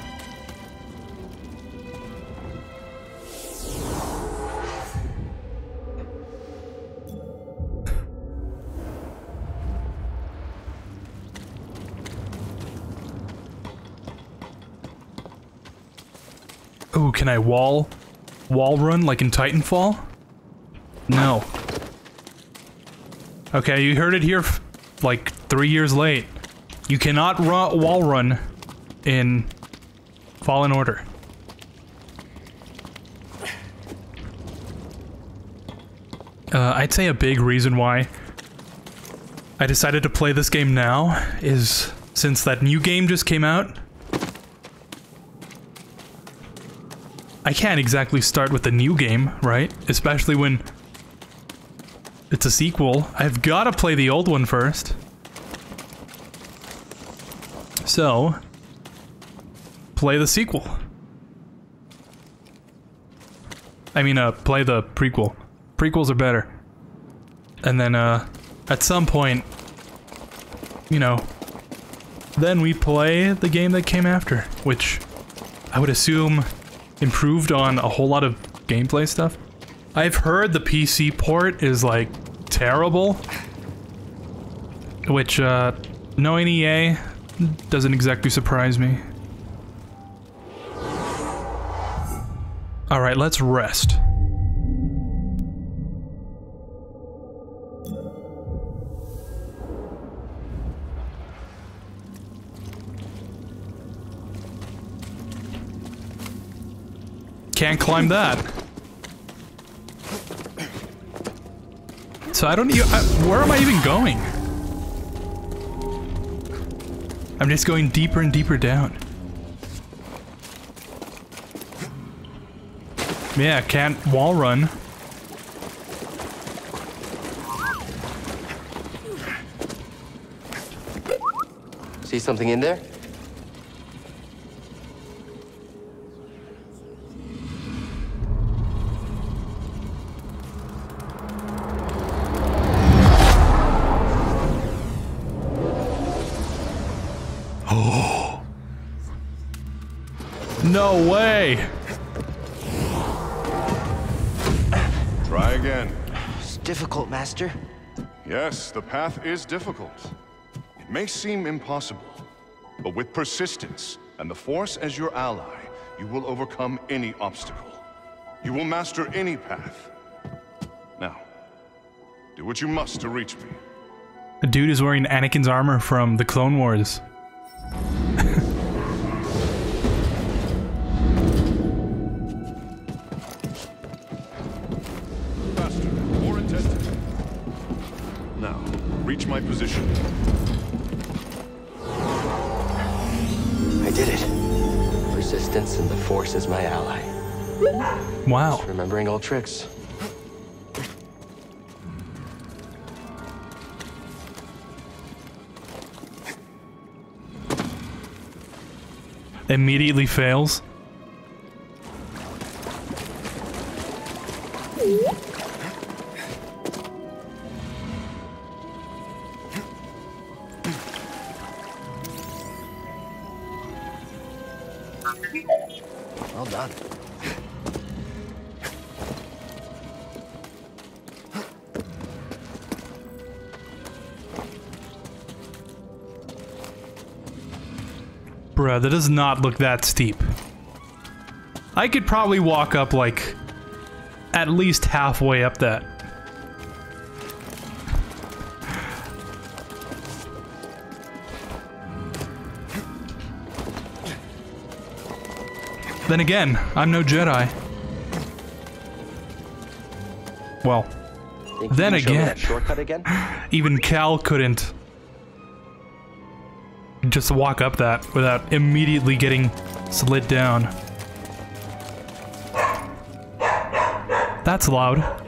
Ooh, can I wall wall run like in Titanfall? No. Okay, you heard it here like three years late. You cannot wall run in Fallen Order. Uh, I'd say a big reason why I decided to play this game now is since that new game just came out. I can't exactly start with the new game, right? Especially when it's a sequel. I've got to play the old one first. So, play the sequel. I mean, uh, play the prequel. Prequels are better. And then, uh, at some point, you know, then we play the game that came after, which I would assume improved on a whole lot of gameplay stuff. I've heard the PC port is like terrible, which uh, knowing EA doesn't exactly surprise me. All right, let's rest. Can't climb that. So I don't even- I, uh, where am I even going? I'm just going deeper and deeper down. Yeah, can't wall run. See something in there? No way. Try again. It's difficult, Master. Yes, the path is difficult. It may seem impossible, but with persistence and the Force as your ally, you will overcome any obstacle. You will master any path. Now, do what you must to reach me. The dude is wearing Anakin's armor from the Clone Wars. My position. I did it. Persistence and the Force is my ally. Wow. Just remembering old tricks. Immediately fails. That does not look that steep. I could probably walk up like at least halfway up that. Then again, I'm no Jedi. Well, then can show me again, again? even Cal couldn't just walk up that without immediately getting slid down. That's loud.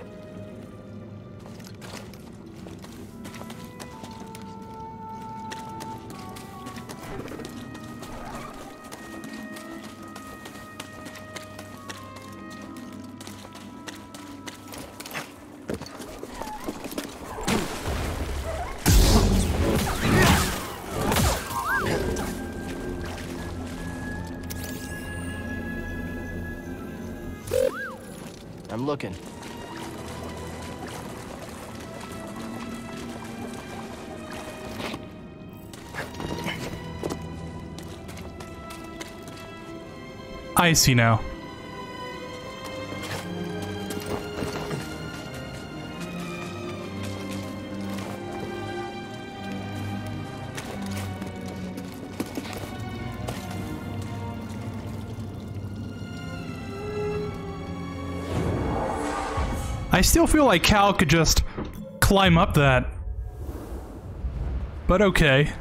I see now. I still feel like Cal could just climb up that. But okay.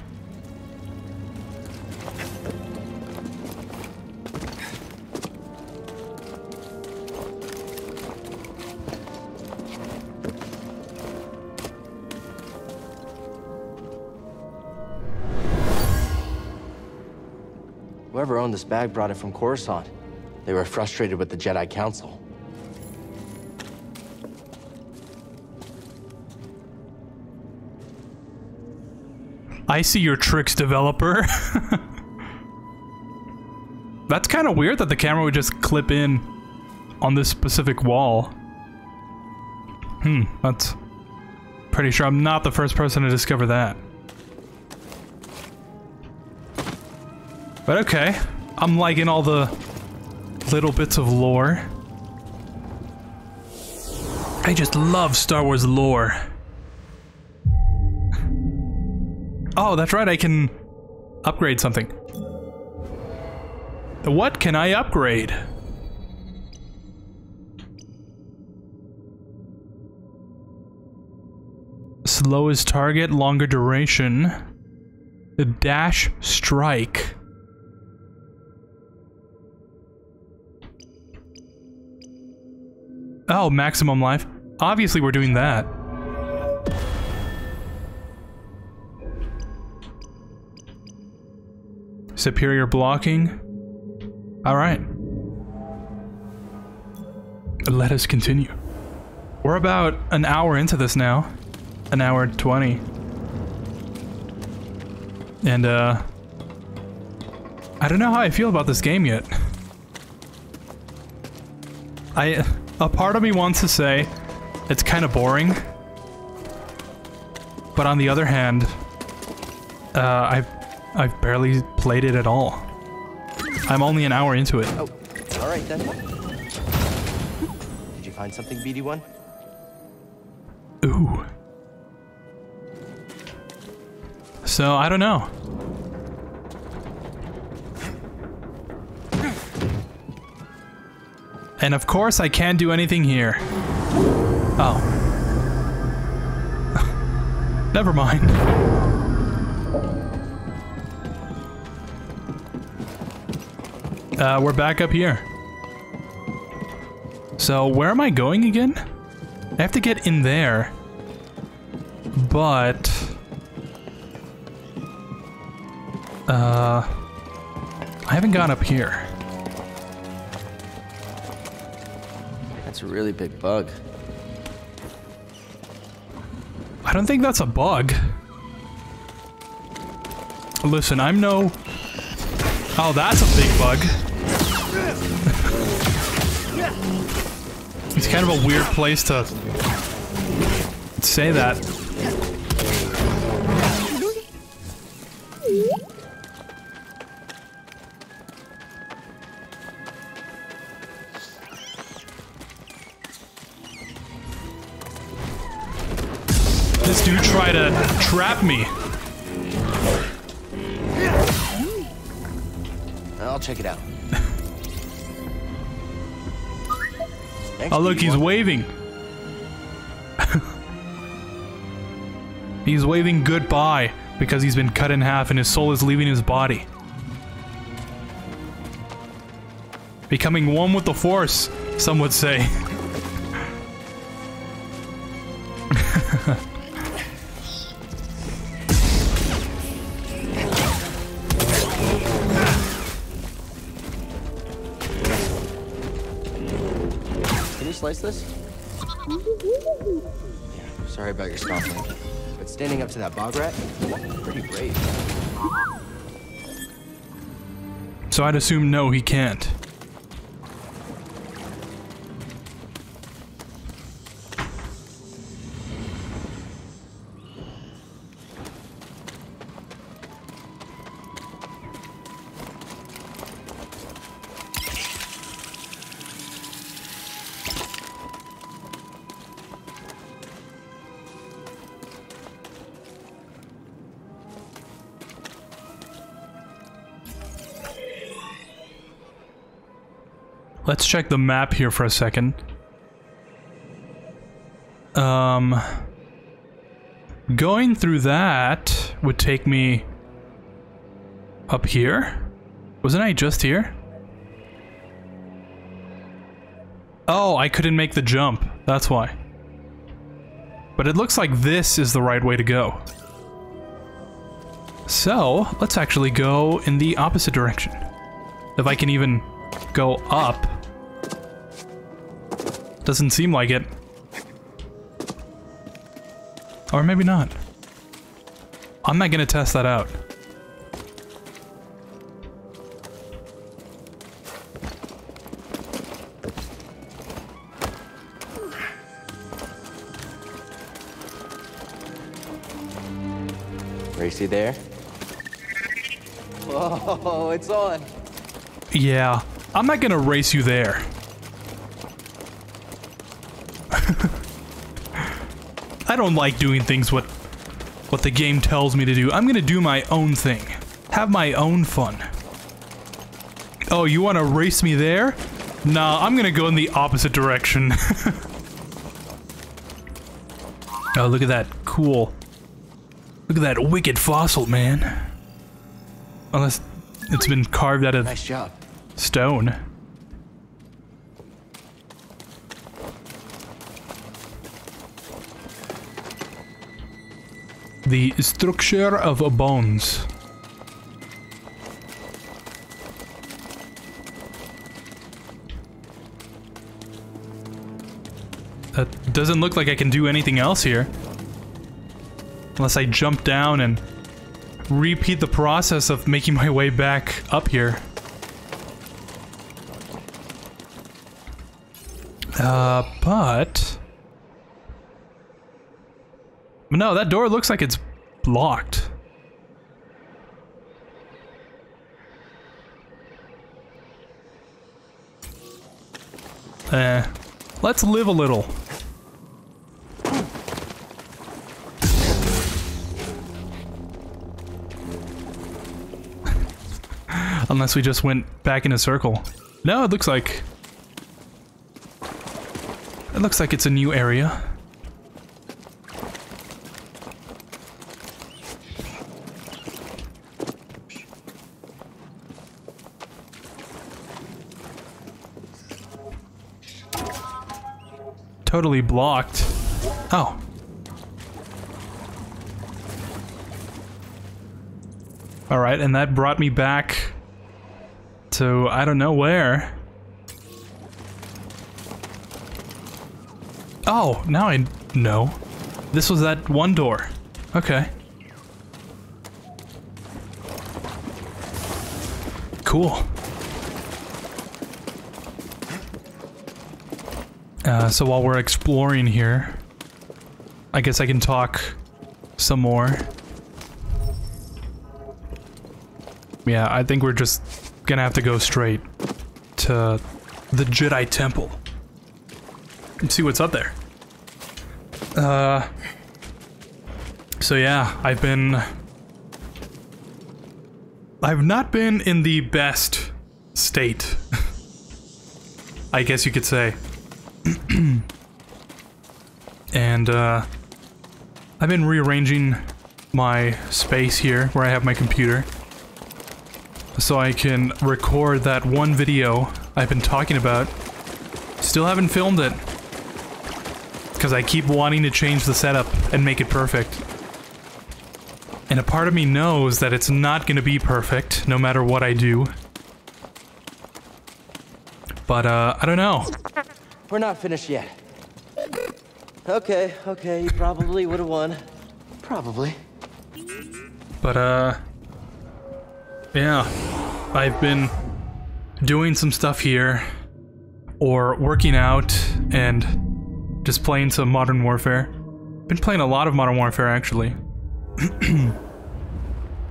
This bag brought it from Coruscant. They were frustrated with the Jedi Council. I see your tricks, developer. That's kind of weird that the camera would just clip in on this specific wall. Hmm, that's... Pretty sure I'm not the first person to discover that. But okay, I'm liking all the little bits of lore. I just love Star Wars lore. Oh, that's right, I can upgrade something. What can I upgrade? Slowest target, longer duration. The dash strike. Oh, maximum life. Obviously we're doing that. Superior blocking. Alright. Let us continue. We're about an hour into this now. An hour 20. And, uh... I don't know how I feel about this game yet. I... A part of me wants to say it's kind of boring. But on the other hand, uh, I've, I've barely played it at all. I'm only an hour into it. Oh, all right then. Did you find something, BD1? Ooh. So, I don't know. And of course, I can't do anything here. Oh. Never mind. Uh, we're back up here. So, where am I going again? I have to get in there. But... Uh... I haven't gone up here. That's a really big bug. I don't think that's a bug. Listen, I'm no... Oh, that's a big bug. It's kind of a weird place to say that. Trap me. I'll check it out. Oh look, he's waving. he's waving goodbye because he's been cut in half and his soul is leaving his body. Becoming one with the Force, some would say. Can you slice this? Sorry about your stomping. But standing up to that bog rat, pretty brave. So I'd assume no, he can't. Let's check the map here for a second. Um, going through that would take me up here. Wasn't I just here? Oh, I couldn't make the jump. That's why. But it looks like this is the right way to go. So, let's actually go in the opposite direction. If I can even go up. Doesn't seem like it. Or maybe not. I'm not gonna test that out. Racy there? Whoa, it's on. Yeah, I'm not gonna race you there. I don't like doing things what what the game tells me to do. I'm gonna do my own thing. Have my own fun. Oh, you wanna race me there? Nah, I'm gonna go in the opposite direction. oh, look at that. Cool. Look at that wicked fossil, man. Unless it's been carved out of Nice stone. The structure of bones. That doesn't look like I can do anything else here. Unless I jump down and repeat the process of making my way back up here. Uh, but... No, that door looks like it's locked. Eh, let's live a little. Unless we just went back in a circle. No, it looks like... It looks like it's a new area. Totally blocked. Oh. Alright, and that brought me back to I don't know where. Oh, now I know. This was that one door. Okay. Cool. Uh, so while we're exploring here, I guess I can talk some more. Yeah, I think we're just gonna have to go straight to the Jedi Temple and see what's up there. Uh, so yeah, I've been... I've not been in the best state. I guess you could say. and, uh... I've been rearranging my space here, where I have my computer. So I can record that one video I've been talking about. Still haven't filmed it. Because I keep wanting to change the setup and make it perfect. And a part of me knows that it's not going to be perfect, no matter what I do. But, uh, I don't know. We're not finished yet. Okay, okay, you probably would have won. Probably. But, uh... Yeah. I've been doing some stuff here, or working out, and just playing some Modern Warfare. Been playing a lot of Modern Warfare, actually.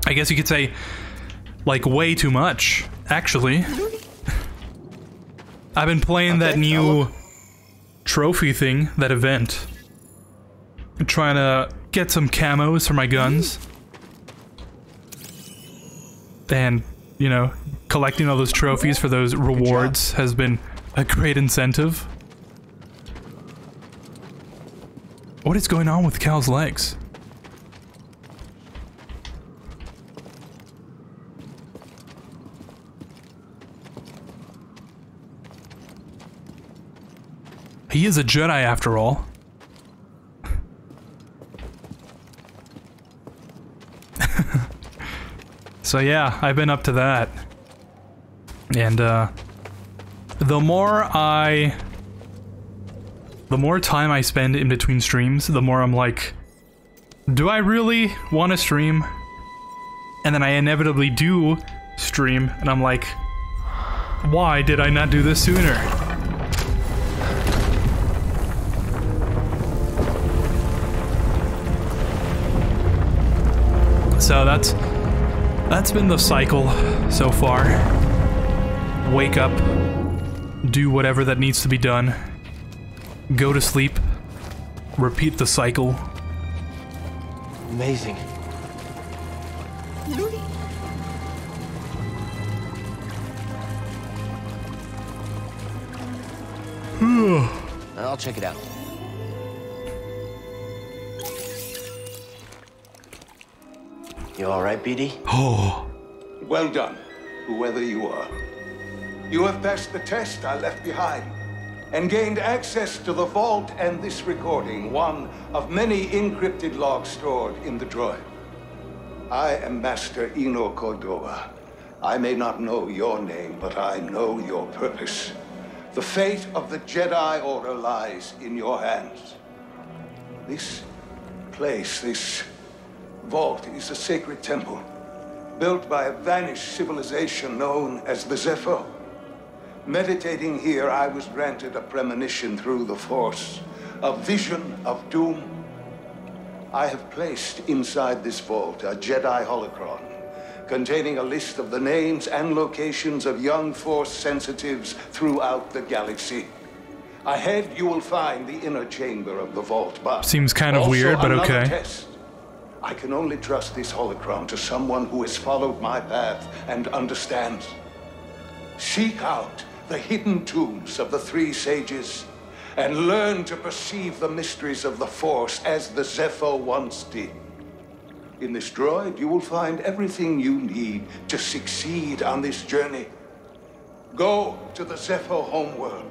I guess you could say, like, way too much, actually. I've been playing okay, that new trophy thing, that event. I'm trying to get some camos for my guns. And, you know, collecting all those trophies for those rewards has been a great incentive. What is going on with Cal's legs? He is a Jedi after all. so yeah, I've been up to that. And uh the more I the more time I spend in between streams, the more I'm like do I really want to stream? And then I inevitably do stream and I'm like why did I not do this sooner? So that's that's been the cycle so far. Wake up, do whatever that needs to be done, go to sleep, repeat the cycle. Amazing. I'll check it out. You all right, BD? Oh. Well done, whoever you are. You have passed the test I left behind and gained access to the vault and this recording, one of many encrypted logs stored in the droid. I am Master Eno Cordova. I may not know your name, but I know your purpose. The fate of the Jedi Order lies in your hands. This place, this vault is a sacred temple, built by a vanished civilization known as the Zeffo. Meditating here, I was granted a premonition through the Force, a vision of doom. I have placed inside this vault a Jedi holocron containing a list of the names and locations of young Force sensitives throughout the galaxy. Ahead, you will find the inner chamber of the vault, but seems kind of weird, but okay. Test. I can only trust this holocron to someone who has followed my path and understands. Seek out the hidden tombs of the three sages and learn to perceive the mysteries of the Force as the Zeffo once did. In this droid, you will find everything you need to succeed on this journey. Go to the Zeffo homeworld.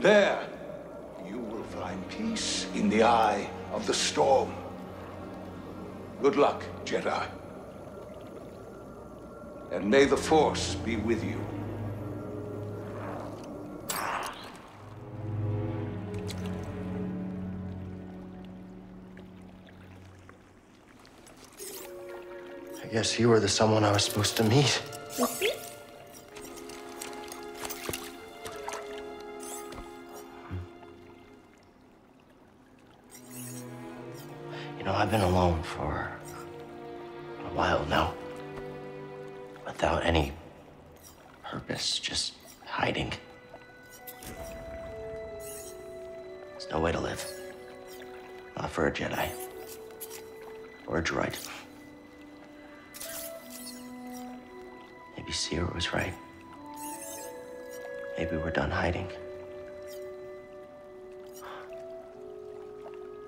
There, you will find peace in the eye of the storm. Good luck, Jedi. And may the Force be with you. I guess you were the someone I was supposed to meet. I've been alone for a while now. Without any purpose, just hiding. There's no way to live. Not for a Jedi. Or a droid. Maybe Cere was right. Maybe we're done hiding.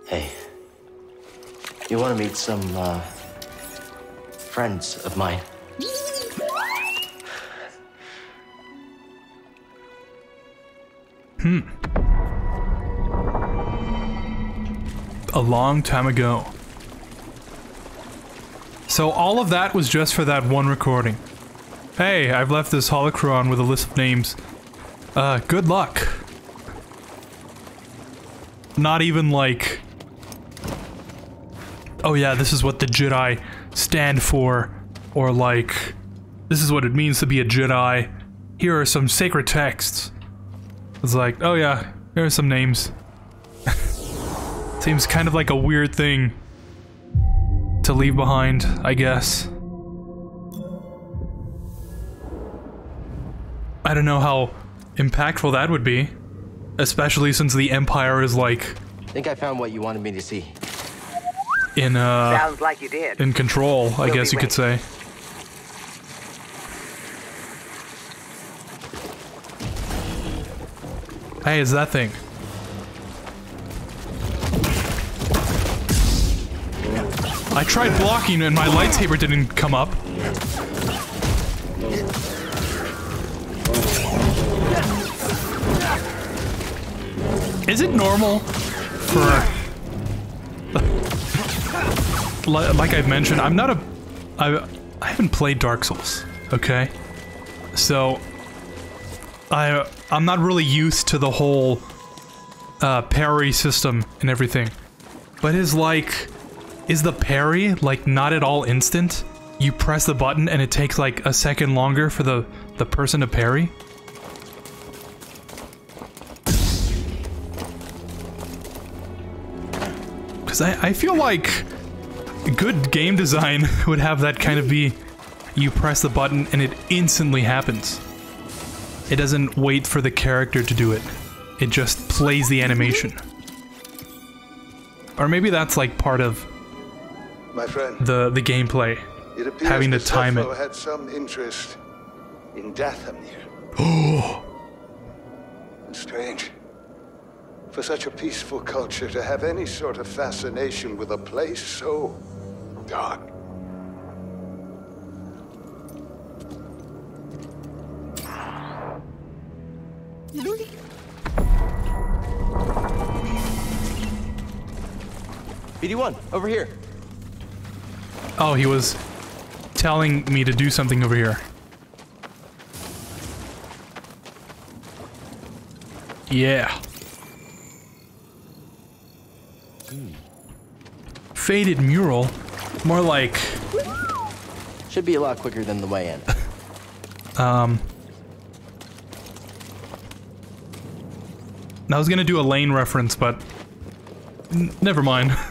Hey, you want to meet some, uh, friends of mine? Hmm. A long time ago. So all of that was just for that one recording. Hey, I've left this holocron with a list of names. Uh, good luck. Not even like... Oh yeah, this is what the Jedi stand for. Or like... This is what it means to be a Jedi. Here are some sacred texts. It's like, oh yeah, here are some names. Seems kind of like a weird thing to leave behind, I guess. I don't know how impactful that would be. Especially since the Empire is like I think I found what you wanted me to see. In uh Sounds like you did. in control, I We'll guess be you could say. Hey, is that thing? I tried blocking and my lightsaber didn't come up. Is it normal for... Li- like I've mentioned, I'm not a... I, I haven't played Dark Souls, okay? So... I, I'm not really used to the whole uh, parry system and everything. But is like... Is the parry, like, not at all instant? You press the button and it takes, like, a second longer for the, the person to parry? Because I, I feel like good game design would have that kind of be you press the button and it instantly happens. It doesn't wait for the character to do it. It just plays the animation. Or maybe that's like part of My friend, the the gameplay. it appears Having to time it. Had some interest in Dathomir. Oh, Strange. For such a peaceful culture to have any sort of fascination with a place so dark. BD1, over here. oh, he was telling me to do something over here. Yeah. Faded mural? More like, Should be a lot quicker than the way in. um... I was gonna do a lane reference, but... never mind.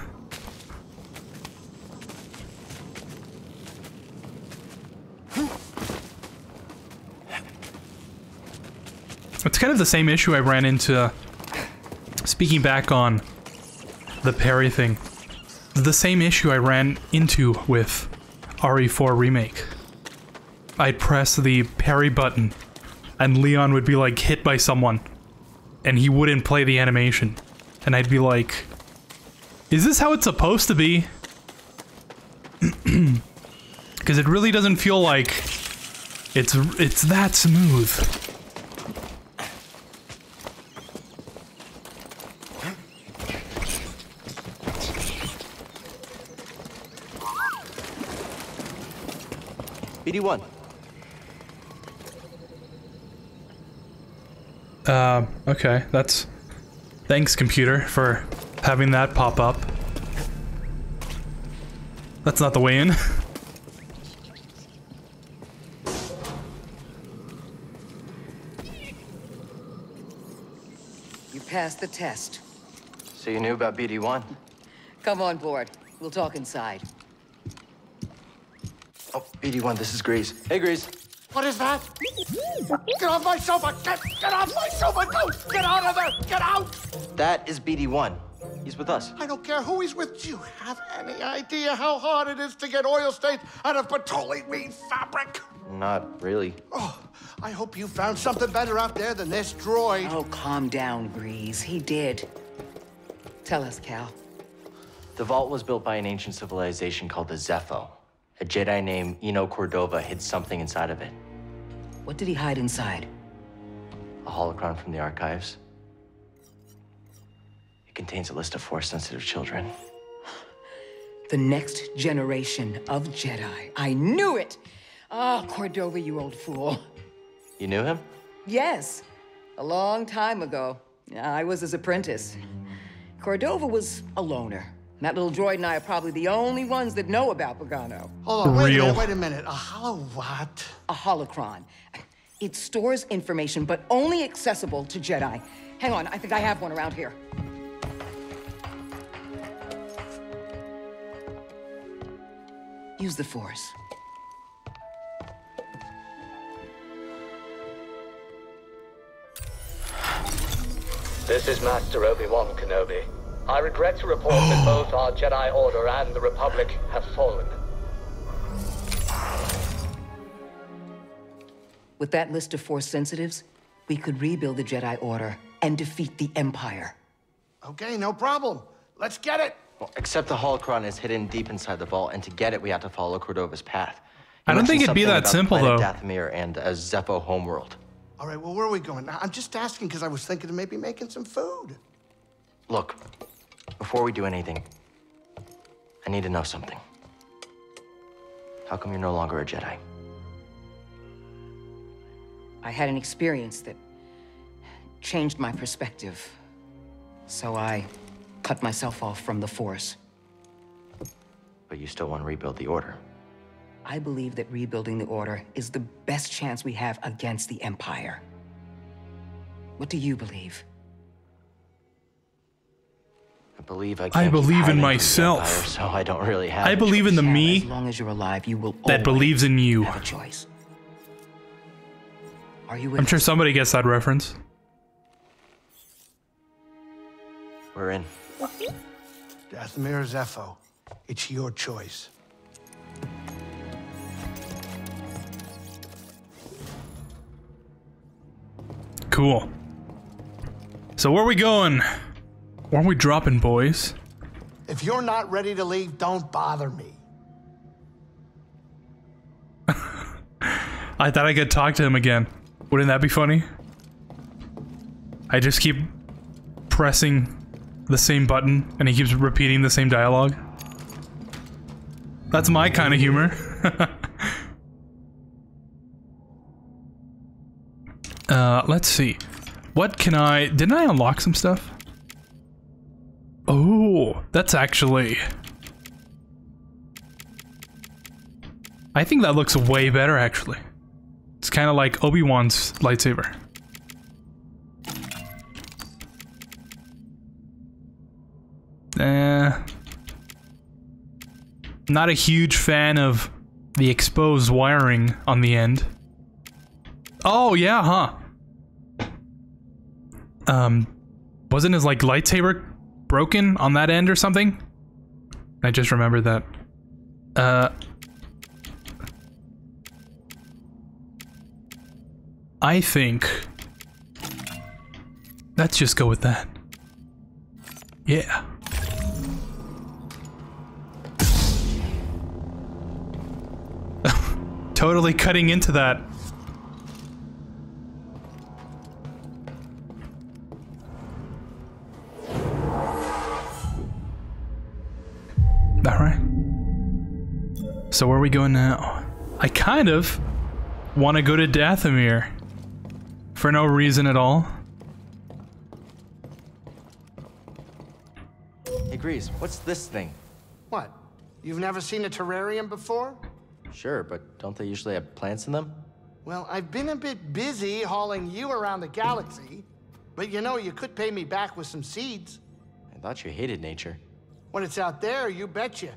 It's kind of the same issue I ran into... Speaking back on the parry thing. The same issue I ran into with RE4 Remake. I'd press the parry button, and Leon would be like hit by someone, and he wouldn't play the animation. And I'd be like, is this how it's supposed to be? Because it really doesn't feel like it's it's that smooth. BD1. Uh, okay, that's... Thanks, computer, for having that pop up. That's not the way in. You passed the test. So you knew about BD1? Come on board. We'll talk inside. Oh, BD1, this is Greez. Hey, Greez. What is that? Get off my sofa! Get, get off my sofa! Go! Get out of there! Get out! That is BD1. He's with us. I don't care who he's with. Do you have any idea how hard it is to get oil stains out of petroleum fabric? Not really. Oh, I hope you found something better out there than this droid. Oh, calm down, Greez. He did. Tell us, Cal. The vault was built by an ancient civilization called the Zeffo. A Jedi named Eno Cordova hid something inside of it. What did he hide inside? A holocron from the archives. It contains a list of Force-sensitive children. The next generation of Jedi. I knew it! Ah, Cordova, you old fool. You knew him? Yes, a long time ago. I was his apprentice. Cordova was a loner. That little droid and I are probably the only ones that know about Bogano. Hold on, wait a minute, wait a minute. A hollow what? A holocron. It stores information, but only accessible to Jedi. Hang on, I think I have one around here. Use the Force. This is Master Obi-Wan Kenobi. I regret to report that oh. both our Jedi Order and the Republic have fallen. With that list of Force sensitives, we could rebuild the Jedi Order and defeat the Empire. Okay, no problem. Let's get it. Well, except the holocron is hidden deep inside the vault, and to get it, we have to follow Cordova's path. He I don't think it'd be that about simple, planet though. Dathomir and a Zeffo homeworld. All right, well, where are we going? I'm just asking because I was thinking of maybe making some food. Look, before we do anything, I need to know something. How come you're no longer a Jedi? I had an experience that changed my perspective. So I cut myself off from the Force. But you still want to rebuild the Order. I believe that rebuilding the Order is the best chance we have against the Empire. What do you believe? I believe I. I Can't keep believe in hiding from the myself. Empire, so I don't really have. I a believe in the me. As me long as you're alive, you will that believes in you. have a choice. Are you I'm sure somebody gets that reference. We're in. Dathomir or Zeffo, it's your choice. Cool. So where are we going? Where are we dropping, boys? If you're not ready to leave, don't bother me. I thought I could talk to him again. Wouldn't that be funny? I just keep pressing the same button and he keeps repeating the same dialogue. That's my kind of humor. uh, let's see. What can I... Didn't I unlock some stuff? Oh, that's actually... I think that looks way better, actually. It's kind of like Obi-Wan's lightsaber. Eh. Not a huge fan of the exposed wiring on the end. Oh, yeah, huh. Um, wasn't his, like, lightsaber broken on that end or something? I just remembered that. Uh... I think... Let's just go with that. Yeah. totally cutting into that. So where are we going now? I kind of want to go to Dathomir. For no reason at all. Hey, Greez, what's this thing? What? You've never seen a terrarium before? Sure, but don't they usually have plants in them? Well, I've been a bit busy hauling you around the galaxy, but you know, you could pay me back with some seeds. I thought you hated nature. When it's out there, you betcha.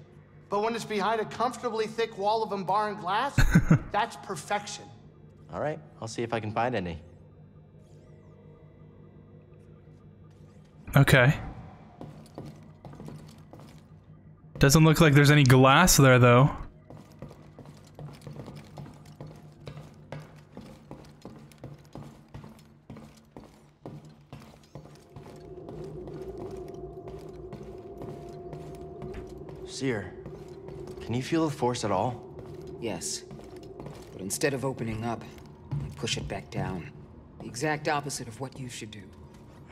But when it's behind a comfortably thick wall of embarring glass, that's perfection. All right, I'll see if I can find any. Okay. Doesn't look like there's any glass there, though. Cere, can you feel the force at all? Yes. But instead of opening up, I push it back down. The exact opposite of what you should do.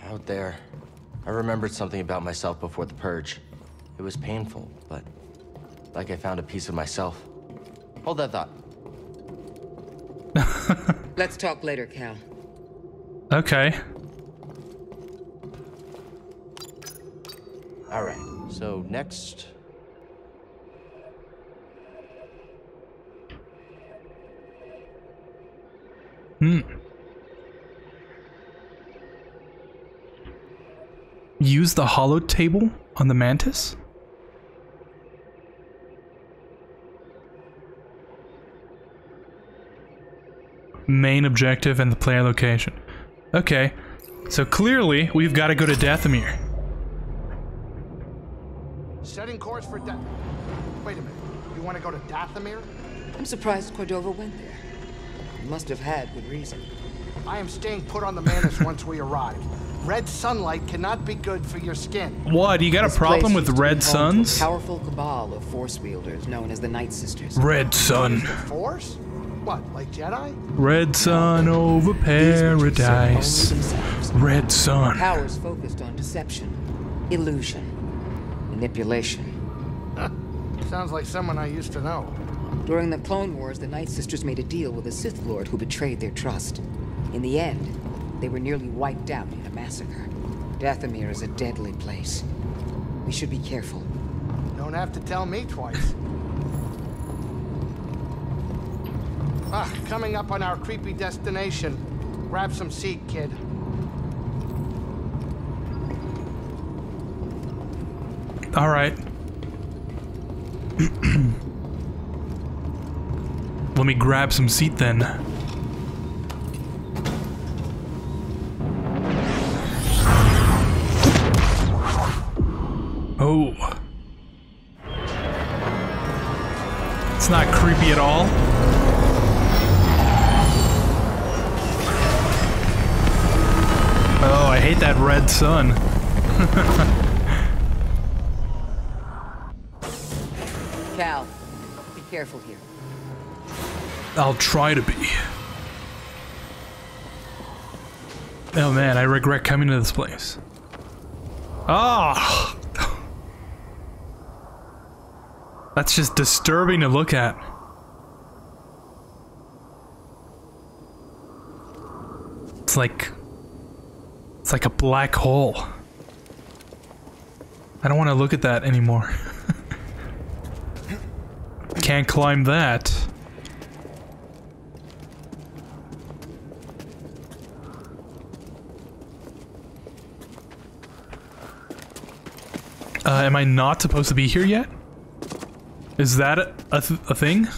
Out there, I remembered something about myself before the purge. It was painful, but like I found a piece of myself. Hold that thought. Let's talk later, Cal. Okay. All right. So next, Hmm. Use the holotable on the mantis? Main objective and the player location. Okay, so clearly we've got to go to Dathomir. Setting course for Da- Wait a minute. You want to go to Dathomir? I'm surprised Cordova went there. He must have had good reason. I am staying put on the Mantis once we arrive. Red sunlight cannot be good for your skin. What, you got a problem with used to be red home a suns? powerful cabal of force wielders known as the Night Sisters. Red sun. Force? What, like Jedi? Red sun over paradise. Red sun. Powers focused on deception, illusion, manipulation. Sounds like someone I used to know. During the Clone Wars, the Night Sisters made a deal with a Sith Lord who betrayed their trust. In the end, they were nearly wiped out in a massacre. Dathomir is a deadly place. We should be careful. Don't have to tell me twice. Ah, coming up on our creepy destination. Grab some seat, kid. All right. Let me grab some seat then. Oh. It's not creepy at all. Oh, I hate that red sun. Cal, be careful here. I'll try to be. Oh man, I regret coming to this place. Ah! That's just disturbing to look at. It's like... It's like a black hole. I don't want to look at that anymore. Can't climb that. Uh, am I not supposed to be here yet? Is that a, a, th a thing?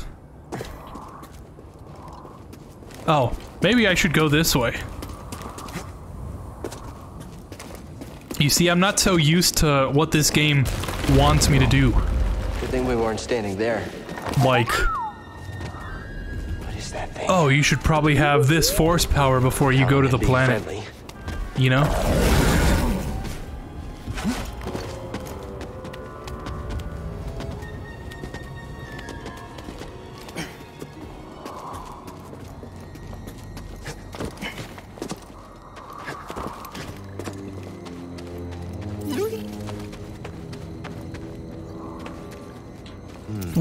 Oh, maybe I should go this way. You see, I'm not so used to what this game wants me to do. good thing we weren't standing there. Like, What is that thing? oh, you should probably have this force power before you go to the planet. You know?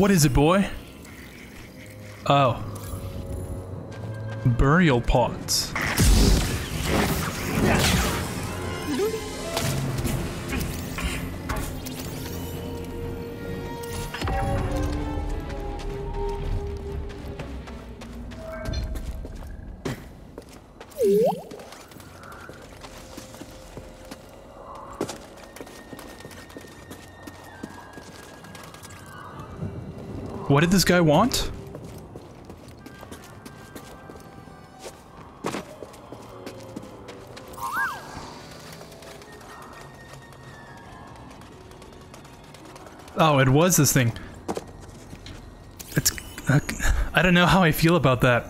What is it, boy? Oh. Burial pots. What did this guy want? Oh, it was this thing. It's... Uh, I don't know how I feel about that.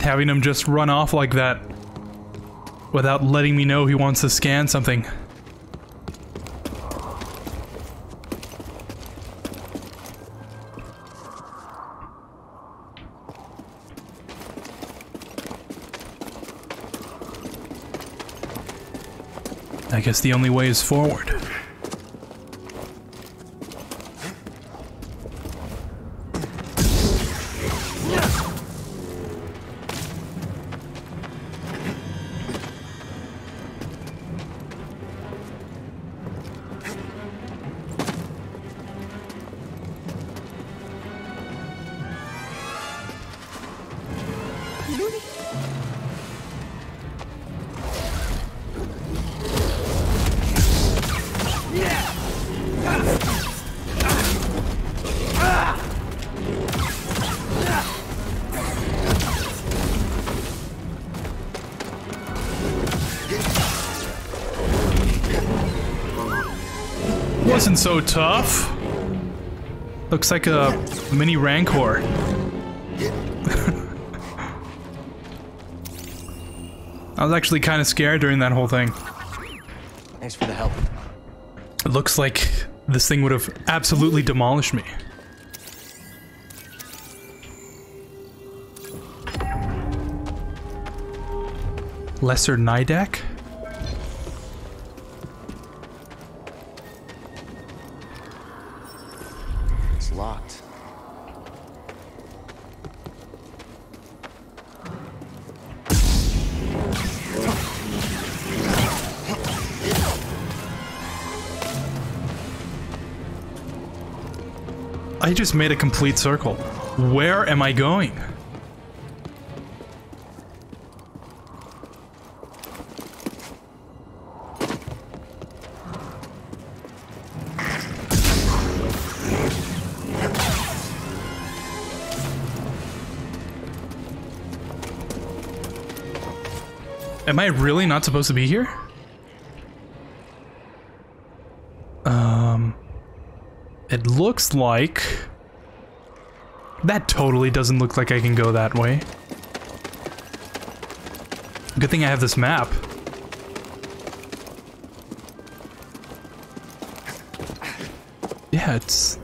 Having him just run off like that. Without letting me know he wants to scan something. Guess the only way is forward. Looks like a mini Rancor. I was actually kind of scared during that whole thing. Thanks for the help. It looks like this thing would have absolutely demolished me. Lesser Nydak? I just made a complete circle. Where am I going? Am I really not supposed to be here? Um... It looks like... That totally doesn't look like I can go that way. Good thing I have this map. Yeah, it's...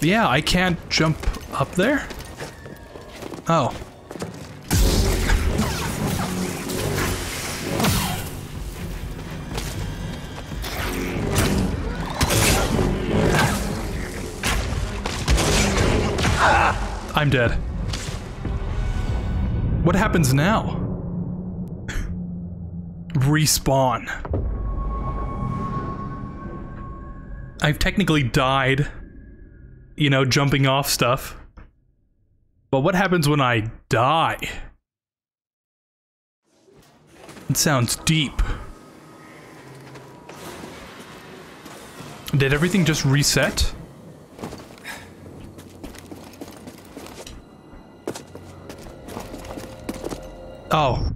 Yeah, I can't jump up there? Oh. I'm dead. What happens now? Respawn. I've technically died, you know, jumping off stuff. But what happens when I die? It sounds deep. Did everything just reset? Oh.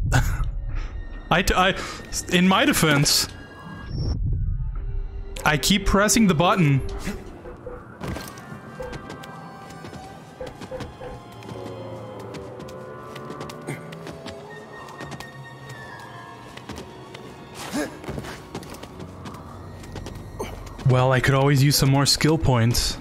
I, I, in my defense, I keep pressing the button. Well, I could always use some more skill points.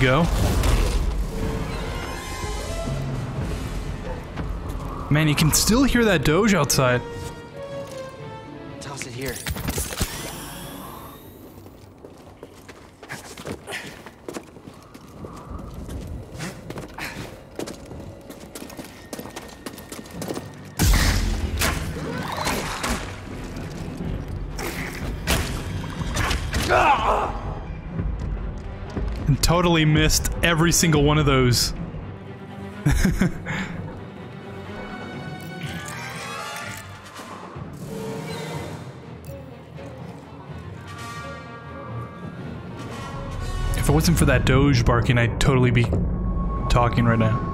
Go. Man, you can still hear that Doge outside. Totally missed every single one of those. if it wasn't for that Doge barking, I'd totally be talking right now.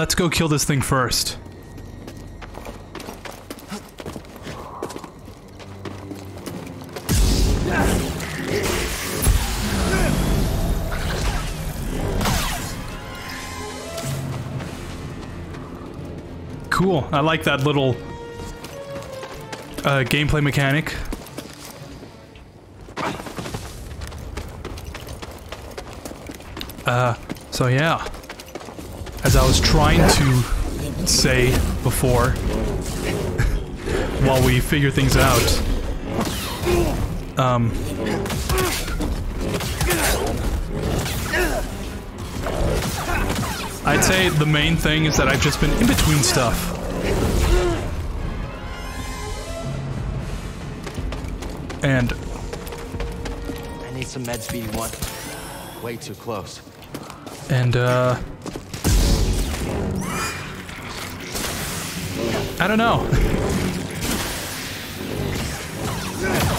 Let's go kill this thing first. Cool. I like that little uh, gameplay mechanic. Uh, so yeah. Was trying to say before, while we figure things out, um, I'd say the main thing is that I've just been in between stuff. And I need some meds, BD1. Way too close. and uh I don't know.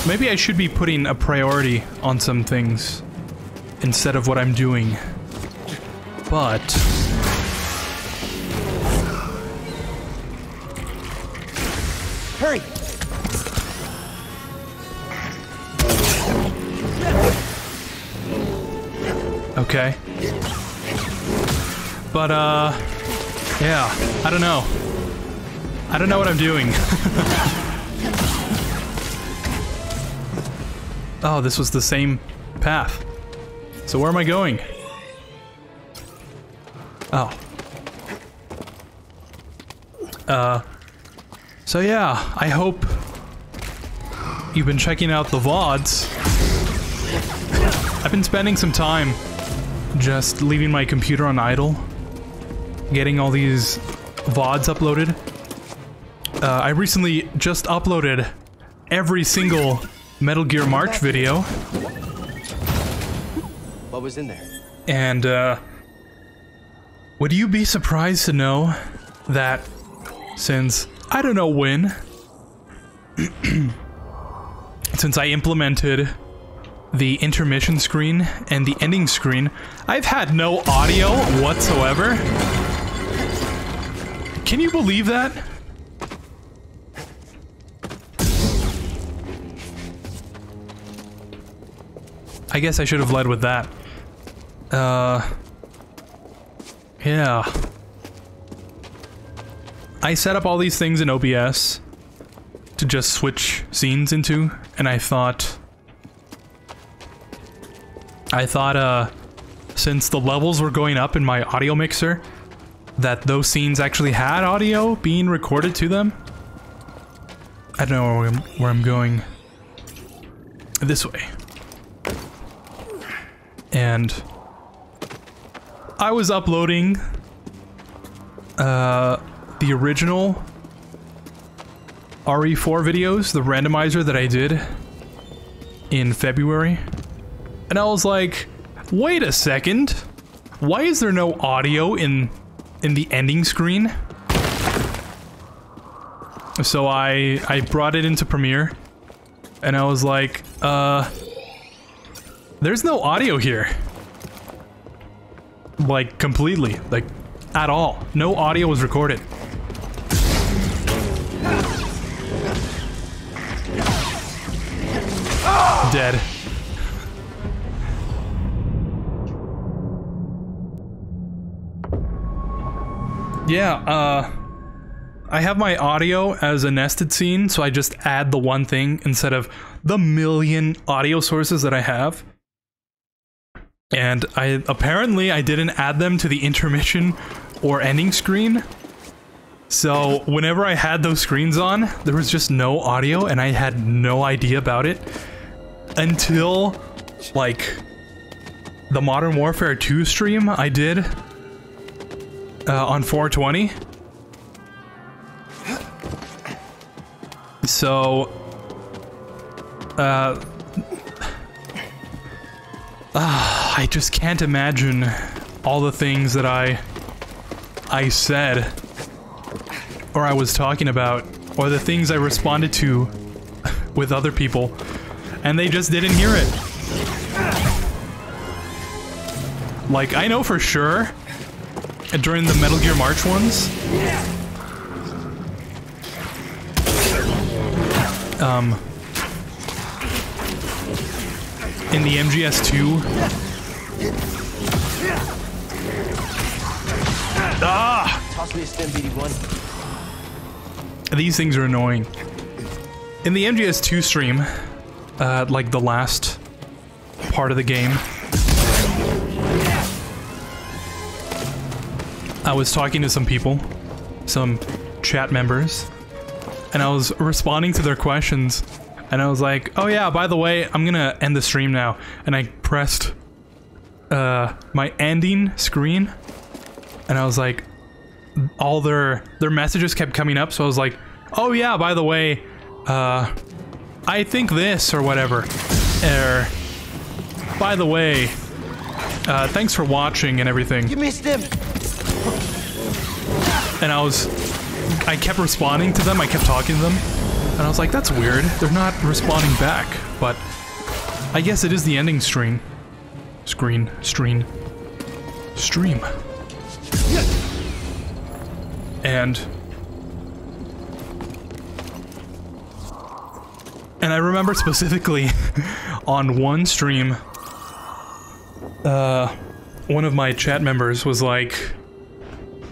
Maybe I should be putting a priority on some things instead of what I'm doing. But Hurry! okay. But uh yeah, I don't know. I don't know what I'm doing. oh, this was the same path. So where am I going? Oh. Uh, so yeah, I hope you've been checking out the VODs. I've been spending some time just leaving my computer on idle, getting all these VODs uploaded. Uh, I recently just uploaded every single Metal Gear March video, What was in there? and uh, would you be surprised to know that since I don't know when, since I implemented the intermission screen and the ending screen, I've had no audio whatsoever? Can you believe that? I guess I should have led with that. Uh... Yeah. I set up all these things in OBS to just switch scenes into, and I thought... I thought, uh, since the levels were going up in my audio mixer, that those scenes actually had audio being recorded to them. I don't know where I'm, where I'm going. This way. And I was uploading uh, the original RE4 videos, the randomizer that I did in February. And I was like, wait a second. Why is there no audio in in the ending screen? So I I brought it into Premiere and I was like, uh there's no audio here. Like completely, like at all. No audio was recorded. Dead. Yeah, uh I have my audio as a nested scene, so I just add the one thing instead of the million audio sources that I have. And I apparently I didn't add them to the intermission or ending screen. So whenever I had those screens on, there was just no audio and I had no idea about it until like the Modern Warfare 2 stream I did uh, on 420. So, uh, uh, I just can't imagine all the things that I I said or I was talking about or the things I responded to with other people and they just didn't hear it. Like, I know for sure during the Metal Gear March ones, um, in the MGS2, ah, Toss me a stim BD1. these things are annoying. In the MGS2 stream, uh, like the last part of the game, I was talking to some people, some chat members, and I was responding to their questions, and I was like, oh yeah, by the way, I'm gonna end the stream now, and I pressed uh, my ending screen, and I was like, all their their messages kept coming up, so I was like, oh yeah, by the way, uh, I think this or whatever, or by the way, uh, thanks for watching and everything. Me a stim. And I was, I kept responding to them, I kept talking to them, and I was like, that's weird, they're not responding back, but I guess it is the ending stream. Screen, stream, stream. And, and I remember specifically on one stream, uh, one of my chat members was like,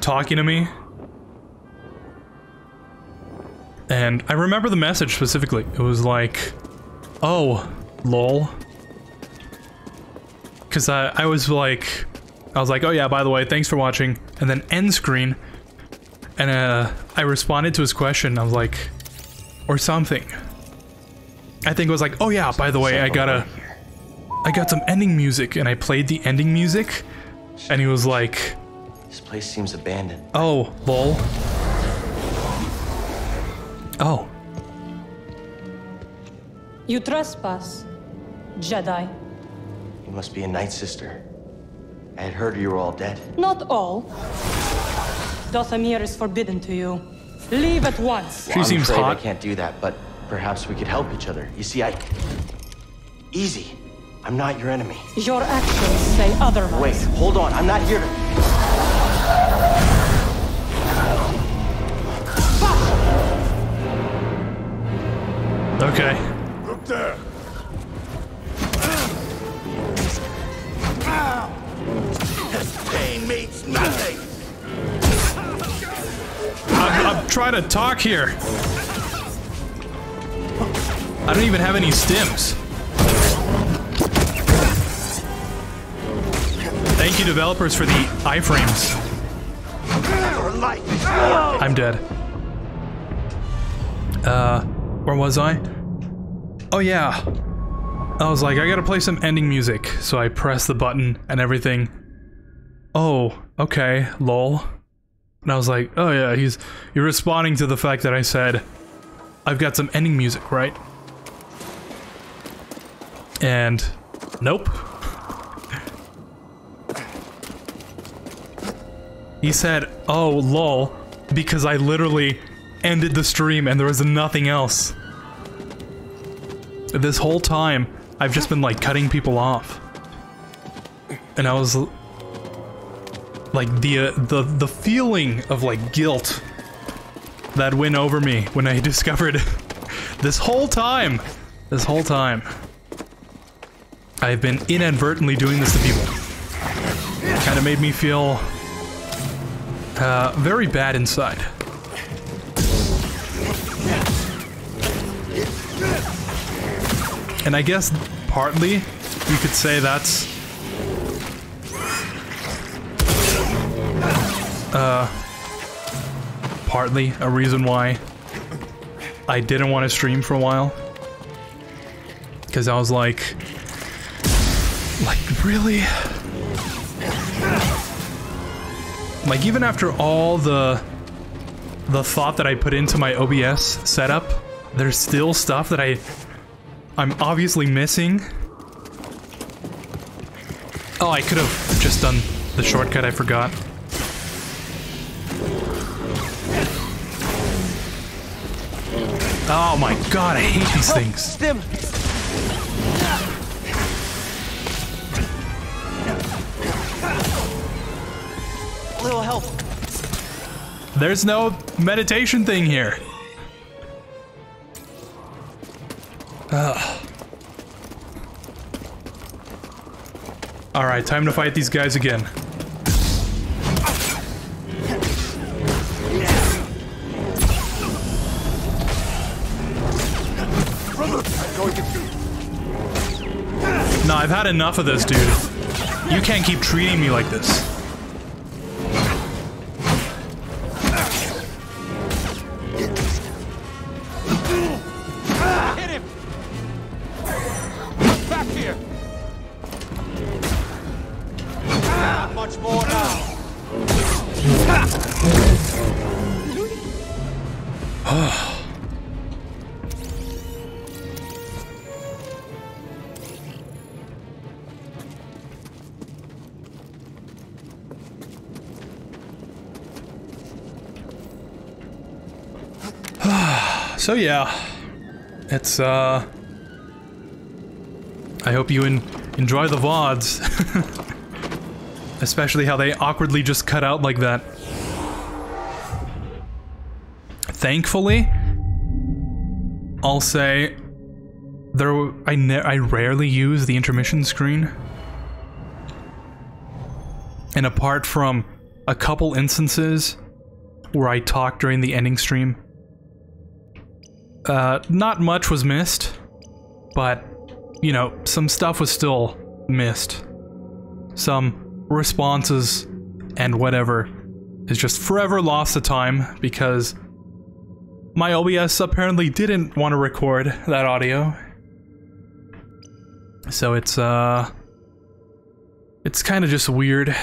talking to me. And I remember the message specifically. It was like, oh, lol. Because I, I was like, I was like, oh yeah, by the way, thanks for watching. And then end screen. And uh, I responded to his question. I was like, or something. I think it was like, oh yeah, by the way, I got a, I got some ending music. And I played the ending music. And he was like, This place seems abandoned. Oh, lol. Oh. You trespass, Jedi. You must be a Night Sister. I had heard you were all dead. Not all. Dathomir is forbidden to you. Leave at once. Well, I'm afraid I can't do that, but perhaps we could help each other. You see, I... Easy. I'm not your enemy. Your actions say otherwise. Wait, hold on. I'm not here to... Okay. Look there. This pain means nothing. I'm, I'm trying to talk here. I don't even have any stims. Thank you, developers, for the iframes. I'm dead. Uh, where was I? Oh yeah. I was like, I gotta play some ending music, so I press the button and everything. Oh, okay, lol. And I was like, oh yeah, he's you're responding to the fact that I said I've got some ending music, right? And nope. He said, oh lol, because I literally ended the stream and there was nothing else. This whole time, I've just been like cutting people off. And I was like the uh, the the feeling of like guilt that went over me when I discovered this whole time, this whole time I've been inadvertently doing this to people. Kind of made me feel Uh, very bad inside. And I guess partly you could say that's uh partly a reason why I didn't want to stream for a while. Cause I was like like really like even after all the the thought that I put into my OBS setup, there's still stuff that I I'm obviously missing. Oh, I could have just done the shortcut, I forgot. Oh my god, I hate these things. Stim! Little help. There's no meditation thing here. Ugh. Alright, time to fight these guys again. I've had enough of this, dude. You can't keep treating me like this. Yeah, it's uh. I hope you en enjoy the vods, especially how they awkwardly just cut out like that. Thankfully, I'll say there. I ne I rarely use the intermission screen, and apart from a couple instances where I talk during the ending stream. Uh, not much was missed, but, you know, some stuff was still missed. Some responses and whatever is just forever lost to time because my OBS apparently didn't want to record that audio. So it's, uh, it's kind of just weird.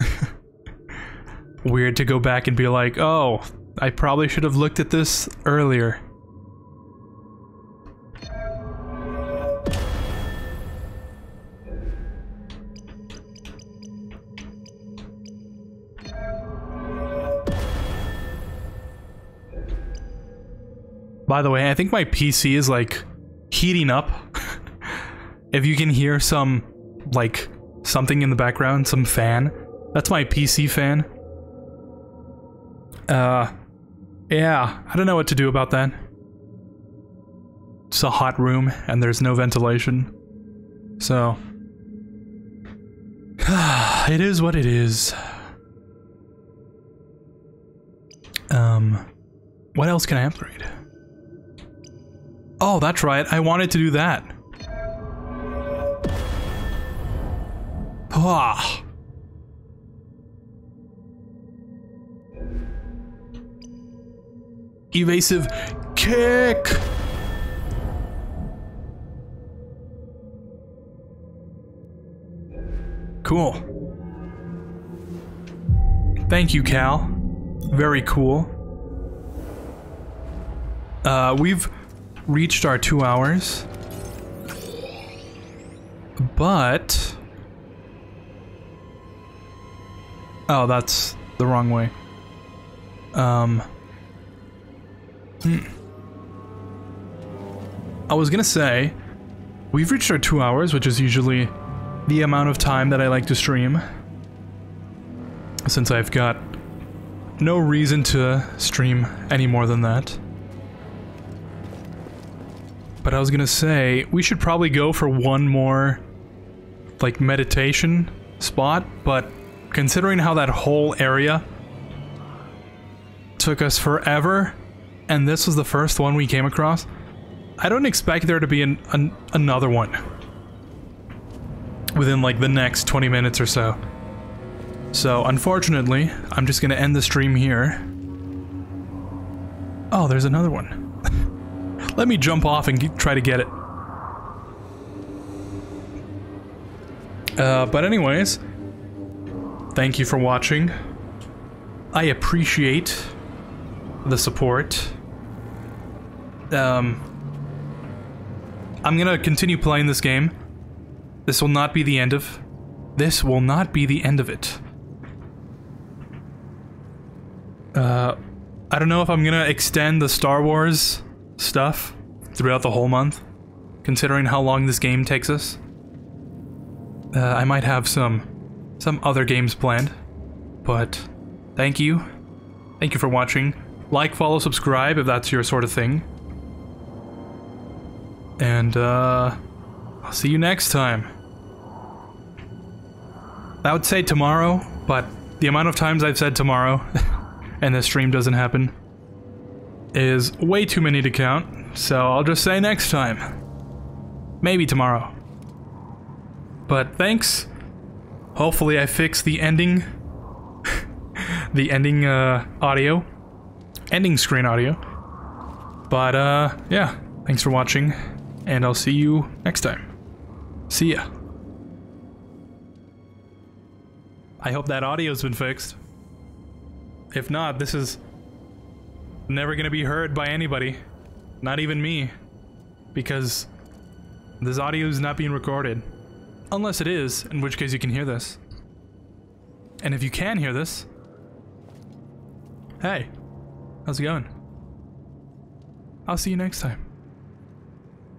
weird to go back and be like, oh, I probably should have looked at this earlier. By the way, I think my PC is like heating up. if you can hear some like something in the background, some fan, that's my PC fan. Uh yeah, I don't know what to do about that. It's a hot room and there's no ventilation. So it is what it is. Um what else can I upgrade? Oh, that's right. I wanted to do that. Ah. Evasive kick. Cool. Thank you, Cal. Very cool. Uh, we've reached our two hours. But... Oh, that's the wrong way. Um... Hmm. I was gonna say, we've reached our two hours, which is usually the amount of time that I like to stream. Since I've got no reason to stream any more than that. But I was gonna say, we should probably go for one more, like, meditation spot, but considering how that whole area took us forever, and this was the first one we came across. I don't expect there to be an, an another one within like the next 20 minutes or so. So, unfortunately, I'm just gonna end the stream here. Oh, there's another one. Let me jump off and try to get it. Uh, but anyways, thank you for watching. I appreciate the support. Um, I'm gonna continue playing this game. This will not be the end of... This will not be the end of it. Uh, I don't know if I'm gonna extend the Star Wars stuff throughout the whole month, considering how long this game takes us. Uh, I might have some some other games planned, but thank you. Thank you for watching. Like, follow, subscribe if that's your sort of thing. And uh, I'll see you next time. I would say tomorrow, but the amount of times I've said tomorrow and the stream doesn't happen is way too many to count, so I'll just say next time. Maybe tomorrow. But thanks. Hopefully I fix the ending the ending uh, audio. Ending screen audio. But uh yeah, thanks for watching and I'll see you next time. See ya. I hope that audio's been fixed. If not, this is never gonna be heard by anybody. Not even me. Because this audio is not being recorded. Unless it is, in which case you can hear this. And if you can hear this, hey, how's it going? I'll see you next time.